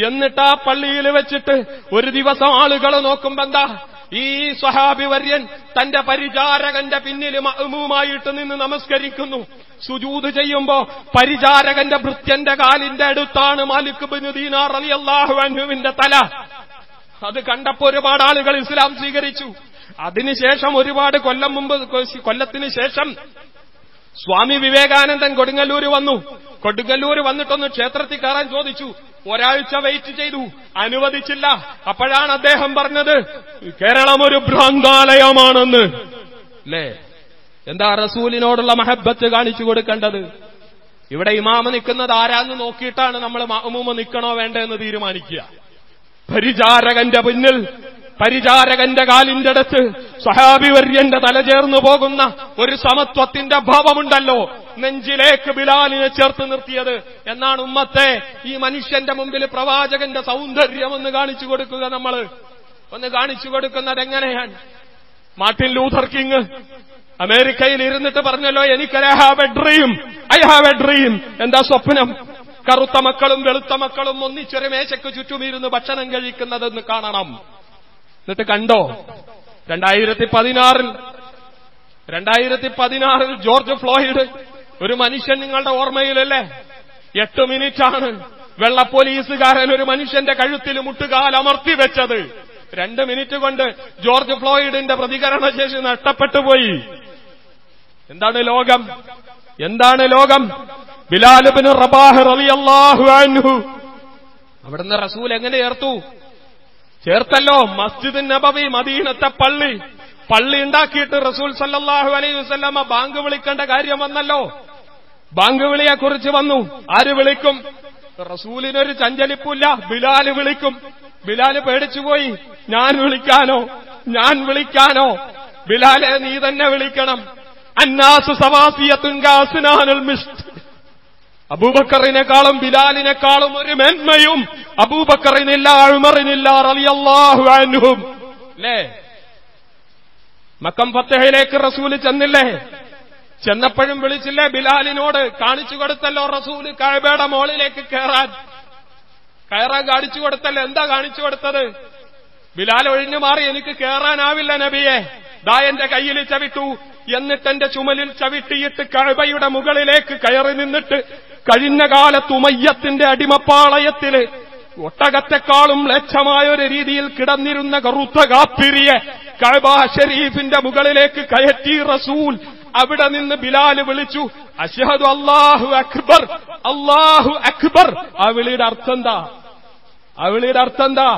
എന്നിട്ട് ആ പള്ളിയിൽ വെച്ചിട്ട് ഒരു ദിവസം ആളുകൾ നോക്കുമ്പോ എന്താ? ഈ സ്വഹാബി വര്യൻ തന്റെ പരിചാരകന്റെ പിന്നിൽ മഹ്മൂമായിട്ട് നിന്ന് നമസ്കരിക്കുന്നു. സുജൂത് ചെയ്യുമ്പോ പരിചാരകന്റെ ഭൃത്യന്റെ കാലിന്റെ അടുത്താണ് മാലിക് ബിൻ ദീനാർ റളിയല്ലാഹു അൻഹുവിന്റെ തല. അത് കണ്ടപ്പോ ഒരുപാട് ആളുകൾ ഇസ്ലാം സ്വീകരിച്ചു. അതിനുശേഷം ഒരുപാട് കൊല്ലം മുമ്പ് കൊല്ലത്തിന് ശേഷം സ്വാമി വിവേകാനന്ദൻ കൊടുങ്ങല്ലൂര് വന്നു. കൊടുങ്ങല്ലൂര് വന്നിട്ടൊന്ന് ക്ഷേത്രത്തിൽ കയറാൻ ചോദിച്ചു. ഒരാഴ്ച വെയിറ്റ് ചെയ്തു. അനുവദിച്ചില്ല. അപ്പോഴാണ് അദ്ദേഹം പറഞ്ഞത് കേരളം ഒരു ഭ്രാന്താലയമാണെന്ന്. അല്ലേ എന്താ റസൂലിനോടുള്ള മഹബത്ത് കാണിച്ചു കൊടുക്കേണ്ടത്? ഇവിടെ ഇമാമ നിൽക്കുന്നത് ആരാന്ന് നോക്കിയിട്ടാണ് നമ്മൾ മാമൂമ നിൽക്കണോ വേണ്ടെന്ന് തീരുമാനിക്കുക. പരിചാരകന്റെ പിന്നിൽ പരിചാരകന്റെ കാലിന്റെ അടുത്ത് സഹാബിവര്യന്റെ തല ചേർന്നു പോകുന്ന ഒരു സമത്വത്തിന്റെ ഭാവമുണ്ടല്ലോ. നെഞ്ചിലേക്ക് ബിലാലിനെ ചേർത്ത് നിർത്തിയത് എന്നാണ് ഉമ്മത്തെ ഈ മനുഷ്യന്റെ മുമ്പിൽ പ്രവാചകന്റെ സൗന്ദര്യം ഒന്ന് കാണിച്ചു കൊടുക്കുക നമ്മൾ. ഒന്ന് കാണിച്ചു കൊടുക്കുന്നത് എങ്ങനെയാണ്? മാർട്ടിൻ ലൂഥർ കിങ് അമേരിക്കയിൽ ഇരുന്നിട്ട് പറഞ്ഞല്ലോ എനിക്ക് I have a dream I have a dream എന്താ സ്വപ്നം? കറുത്ത മക്കളും വെളുത്ത മക്കളും ഒന്നിച്ചൊരു മേശയ്ക്ക് ചുറ്റുമിരുന്ന് ഭക്ഷണം കഴിക്കുന്നതെന്ന് കാണണം. എന്നിട്ട് കണ്ടോ? രണ്ടായിരത്തി പതിനാറിൽ രണ്ടായിരത്തി പതിനാറിൽ ജോർജ് ഫ്ലോയിഡ് ഒരു മനുഷ്യൻ നിങ്ങളുടെ ഓർമ്മയിലല്ലേ? എട്ട് മിനിറ്റാണ് വെള്ള പോലീസുകാരൻ ഒരു മനുഷ്യന്റെ കഴുത്തിൽ മുട്ടുകാൽ അമർത്തി വെച്ചത്. രണ്ട് മിനിറ്റ് കൊണ്ട് ജോർജ് ഫ്ലോയിഡിന്റെ പ്രതികരണശേഷി നഷ്ടപ്പെട്ടു പോയി. എന്താണ് ലോകം? എന്താണ് ലോകം? അൻഹു. അവിടുന്ന് റസൂൽ എങ്ങനെ ചേർത്തു? ചേർത്തല്ലോ മസ്ജിദ് നബവി മദീനത്തെ പള്ളി. പള്ളി ഉണ്ടാക്കിയിട്ട് റസൂൽ സല്ലാഹു അലൈഹി വസല്ലമ ബാങ്ക് വിളിക്കേണ്ട കാര്യം വന്നല്ലോ. ബാങ്ക് വിളിയെ കുറിച്ച് വന്നു. ആര് വിളിക്കും? റസൂലിനൊരു ചഞ്ചലിപ്പില്ല. ബിലാൽ വിളിക്കും. ബിലാൽ പേടിച്ചുപോയി ഞാൻ വിളിക്കാനോ? ഞാൻ വിളിക്കാനോ? ബിലാലെ നീ തന്നെ വിളിക്കണം. അന്നാസ് സവാസിയത്തുൻകാസുനാനുൽ മിസ്റ്റ് അബൂബക്കറിനെക്കാളും ബിലാലിനെക്കാളും ഒരു മേന്മയും അബൂബക്കറിനില്ല അഴിമറിനില്ല റളിയല്ലാഹു അൻഹും. അല്ലേ മക്കം ഫത്തഹയിലേക്ക് റസൂൽ ചെന്നില്ലേ? ചെന്നപ്പോഴും വിളിച്ചില്ലേ ബിലാലിനോട് കാണിച്ചു കൊടുത്തല്ലോ റസൂൽ കഴബയുടെ മോളിലേക്ക് കയറാൻ കയറാൻ കാണിച്ചു കൊടുത്തല്ലോ. എന്താ കാണിച്ചു കൊടുത്തത്? ബിലാൽ ഒഴിഞ്ഞു മാറി എനിക്ക് കയറാനാവില്ല നബിയെ. ദാ എന്റെ കയ്യിൽ ചവിട്ടു. എന്നിട്ട് എന്റെ ചുമലിൽ ചവിട്ടിയിട്ട് കഴബയുടെ മുകളിലേക്ക് കയറി നിന്നിട്ട് കഴിഞ്ഞ കാലത്ത് ഉമയ്യത്തിന്റെ അടിമപ്പാളയത്തിൽ ഒട്ടകത്തെക്കാളും ലക്ഷമായ ഒരു രീതിയിൽ കിടന്നിരുന്ന കറുത്ത കാപ്പിരിയെ കഴബാ ഷരീഫിന്റെ മുകളിലേക്ക് കയറ്റി റസൂൽ അവിടെ നിന്ന് ബിലാൽ വിളിച്ചു അഷഹദ് അള്ളാഹു അക്ബർ അള്ളാഹു അക്ബർ. ആ വിളിയുടെ അർത്ഥം എന്താ? ആ വിളിയുടെ അർത്ഥം എന്താ?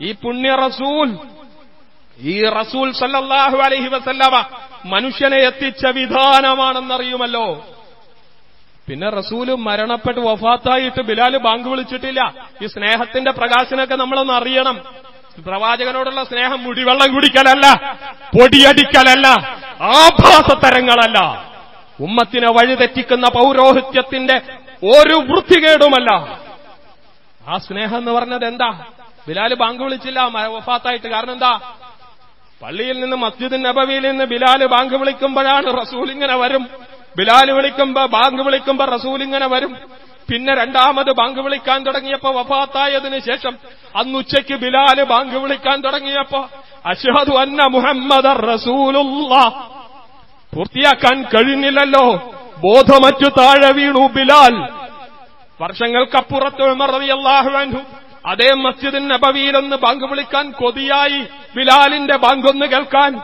ഈ പുണ്യ റസൂൽ ഈ റസൂൽ സല്ലാഹു അലഹി വസല്ലവ മനുഷ്യനെ എത്തിച്ച വിധാനമാണെന്നറിയുമല്ലോ. പിന്നെ റസൂൽ മരണപ്പെട്ട് വഫാത്തായിട്ട് ബിലാൽ ബാങ്ക് വിളിച്ചിട്ടില്ല. ഈ സ്നേഹത്തിന്റെ പ്രകാശനമൊക്കെ നമ്മളൊന്ന് അറിയണം. പ്രവാചകനോടുള്ള സ്നേഹം മുടിവെള്ളം കുടിക്കലല്ല പൊടിയടിക്കലല്ല ആഭാസതരങ്ങളല്ല. ഉമ്മത്തിനെ വഴിതെറ്റിക്കുന്ന പൗരോഹിത്യത്തിന്റെ ഒരു വൃത്തികേടുമല്ല. ആ സ്നേഹം എന്ന് പറഞ്ഞത് എന്താ? ബിലാൽ ബാങ്ക് വിളിച്ചില്ല വഫാത്തായിട്ട് കാരണം എന്താ? പള്ളിയിൽ നിന്ന് മസ്ജിദ് നബവിയിൽ നിന്ന് ബിലാൽ ബാങ്ക് വിളിക്കുമ്പോഴാണ് റസൂൽ ഇങ്ങനെ വരും. ബിലാൽ വിളിക്കുമ്പോ ബാങ്ക് വിളിക്കുമ്പോ റസൂൽ ഇങ്ങനെ വരും. പിന്നെ രണ്ടാമത് ബാങ്ക് വിളിക്കാൻ തുടങ്ങിയപ്പോ വഫാത്തായതിനു ശേഷം അന്ന് ഉച്ചയ്ക്ക് ബിലാൽ ബാങ്ക് വിളിക്കാൻ തുടങ്ങിയപ്പോ അഷ്ഹദു അന്ന മുഹമ്മദ് റസൂലുള്ള. പൂർത്തിയാക്കാൻ കഴിഞ്ഞില്ലല്ലോ. ബോധമറ്റു താഴെ വീണു ബിലാൽ. വർഷങ്ങൾക്കപ്പുറത്ത് അൻഹു അതേ മസ്ജിദിൻ നബവിയിലൊന്ന് ബാങ്ക് വിളിക്കാൻ കൊതിയായി. ബിലാലിന്റെ ബാങ്കൊന്ന് കേൾക്കാൻ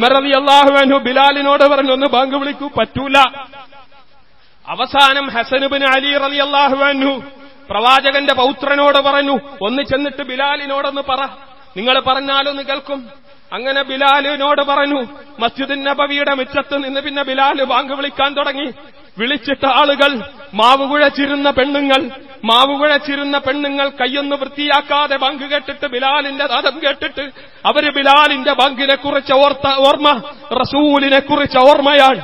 റളിയല്ലാഹു അൻഹു ബിലാലിനോട് പറഞ്ഞു ഒന്ന് ബാങ്ക് വിളിക്കൂ പറ്റൂല. അവസാനം ഹസനുബിൻ അലി റളിയല്ലാഹു അൻഹു പ്രവാചകന്റെ പൗത്രനോട് പറഞ്ഞു ഒന്ന് ചെന്നിട്ട് ബിലാലിനോടൊന്ന് പറ. നിങ്ങൾ പറഞ്ഞാലൊന്ന് കേൾക്കും. അങ്ങനെ ബിലാലിനോട് പറഞ്ഞു മസ്ജിദുൻ നബവിയുടെ മിച്ചത്ത് നിന്ന് പിന്നെ ബിലാൽ ബാങ്ക് വിളിക്കാൻ തുടങ്ങി. വിളിച്ചിട്ട ആളുകൾ മാവ് കുഴച്ചിരുന്ന പെണ്ണുങ്ങൾ മാവ് കുഴച്ചിരുന്ന പെണ്ണുങ്ങൾ കയ്യൊന്ന് വൃത്തിയാക്കാതെ ബാങ്ക് കേട്ടിട്ട് ബിലാലിന്റെ നാദം കേട്ടിട്ട് അവർ ബിലാലിന്റെ ബാങ്കിനെ കുറിച്ച് ഓർത്ത ഓർമ്മ റസൂലിനെ കുറിച്ച് ഓർമ്മയാണ്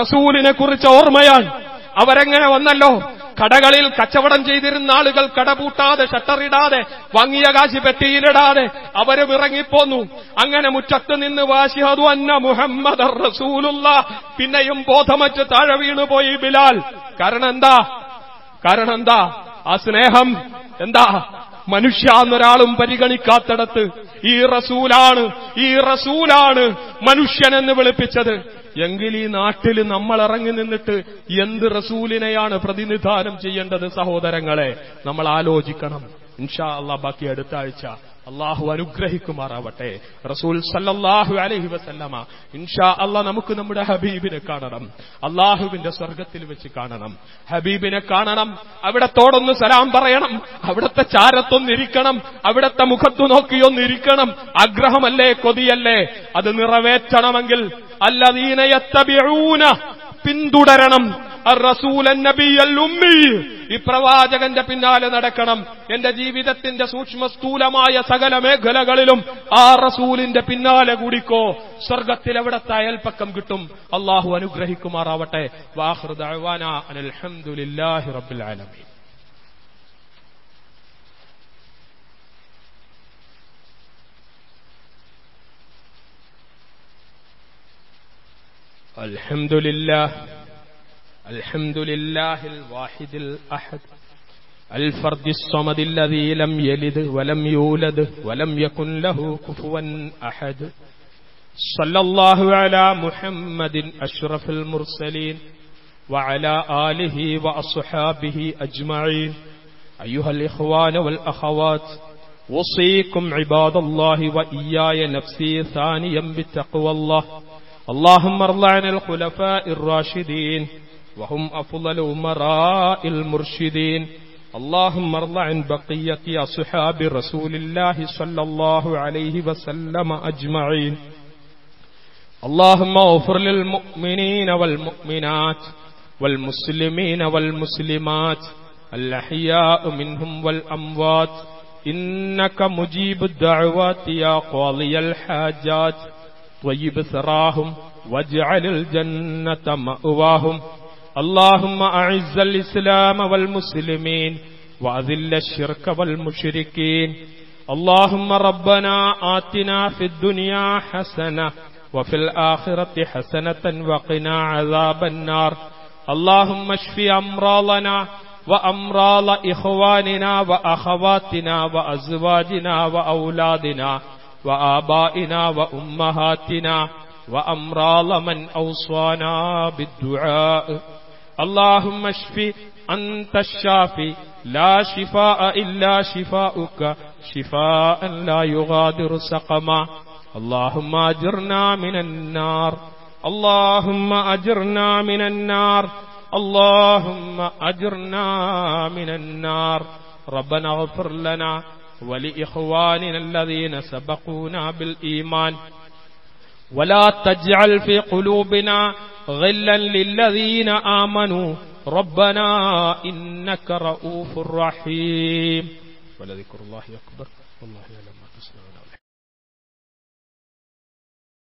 റസൂലിനെ കുറിച്ച് ഓർമ്മയാണ്. അവരെങ്ങനെ വന്നല്ലോ? കടകളിൽ കച്ചവടം ചെയ്തിരുന്ന ആളുകൾ കടപൂട്ടാതെ ഷട്ടറിടാതെ വാങ്ങിയ കാശി പെട്ടിയിലിടാതെ അവരും ഇറങ്ങിപ്പോന്നു അങ്ങനെ മുറ്റത്ത് നിന്ന് വാശിഹതു അന്ന മുഹമ്മദ് റസൂലുള്ള പിന്നെയും ബോധമറ്റ് താഴെ വീണുപോയി ബിലാൽ. കാരണം എന്താ? കാരണം എന്താ? ആ സ്നേഹം എന്താ? മനുഷ്യ എന്നൊരാളും പരിഗണിക്കാത്തടത്ത് ഈ റസൂലാണ് ഈ റസൂലാണ് മനുഷ്യനെന്ന് വിളിപ്പിച്ചത്. എങ്കിൽ ഈ നാട്ടിൽ നമ്മൾ ഇറങ്ങി നിന്നിട്ട് എന്ത് റസൂലിനെയാണ് പ്രതിനിധാനം ചെയ്യേണ്ടത് സഹോദരങ്ങളെ? നമ്മൾ ആലോചിക്കണം. ഇൻഷാ അള്ളാ ബാക്കി അടുത്ത ആഴ്ച അള്ളാഹു അനുഗ്രഹിക്കുമാറാവട്ടെ. റസൂൽ സല്ലല്ലാഹു അലൈഹി വസല്ലമ ഇൻഷാ അള്ളാ നമുക്ക് നമ്മുടെ ഹബീബിനെ കാണണം. അള്ളാഹുവിന്റെ സ്വർഗത്തിൽ വെച്ച് കാണണം. ഹബീബിനെ കാണണം. അവിടത്തോടൊന്ന് സലാം പറയണം. അവിടത്തെ ചാരത്തൊന്നിരിക്കണം. അവിടത്തെ മുഖത്തു നോക്കിയൊന്നിരിക്കണം. ആഗ്രഹമല്ലേ കൊതിയല്ലേ? അത് നിറവേറ്റണമെങ്കിൽ അല്ലദീന യത്തബിഊന പിന്തുടരണം. ഈ പ്രവാചകന്റെ പിന്നാലെ നടക്കണം. എന്റെ ജീവിതത്തിന്റെ സൂക്ഷ്മ സ്ഥൂലമായ സകല മേഖലകളിലും ആ റസൂലിന്റെ പിന്നാലെ കൂടിക്കോ. സ്വർഗത്തിൽ എവിടത്തെ അയൽപ്പക്കം കിട്ടും? അള്ളാഹു അനുഗ്രഹിക്കുമാറാവട്ടെ. വാഹൃദ് അൽഹംദുലില്ലാഹി റബ്ബിൽ الحمد لله الحمد لله الواحد الأحد الفرد الصمد الذي لم يلد ولم يولد ولم يكن له كفوا أحد. صلى الله على محمد أشرف المرسلين وعلى آله وأصحابه أجمعين. أيها الإخوان والأخوات وصيكم عباد الله وإياي نفسي ثانيا بتقوى الله. اللهم ارض عن الخلفاء الراشدين وهم أفضل أمراء المرشدين. اللهم ارض عن بقية أصحاب رسول الله صلى الله عليه وسلم أجمعين. اللهم اغفر للمؤمنين والمؤمنات والمسلمين والمسلمات الأحياء منهم والأموات. إنك مجيب الدعوات يا قاضي الحاجات. طيب ثراهم واجعل الجنة مأواهم. اللهم أعز الإسلام والمسلمين وأذل الشرك والمشركين. اللهم ربنا آتنا في الدنيا حسنة وفي الآخرة حسنة وقنا عذاب النار. اللهم اشف أمراضنا وأمراض إخواننا وأخواتنا وأزواجنا وأولادنا. وآبائنا وأمهاتنا وأمراض من أوصانا بالدعاء. اللهم اشف أنت الشافي لا شفاء إلا شفاؤك. شفاء لا يغادر سقما. اللهم أجرنا من النار. اللهم أجرنا من النار. اللهم أجرنا من النار. ربنا اغفر لنا ولإخواننا الذين سبقونا بالإيمان. ولا تجعل في قلوبنا غلا للذين آمنوا. ربنا إنك رؤوف رحيم. ولذكر الله أكبر. والله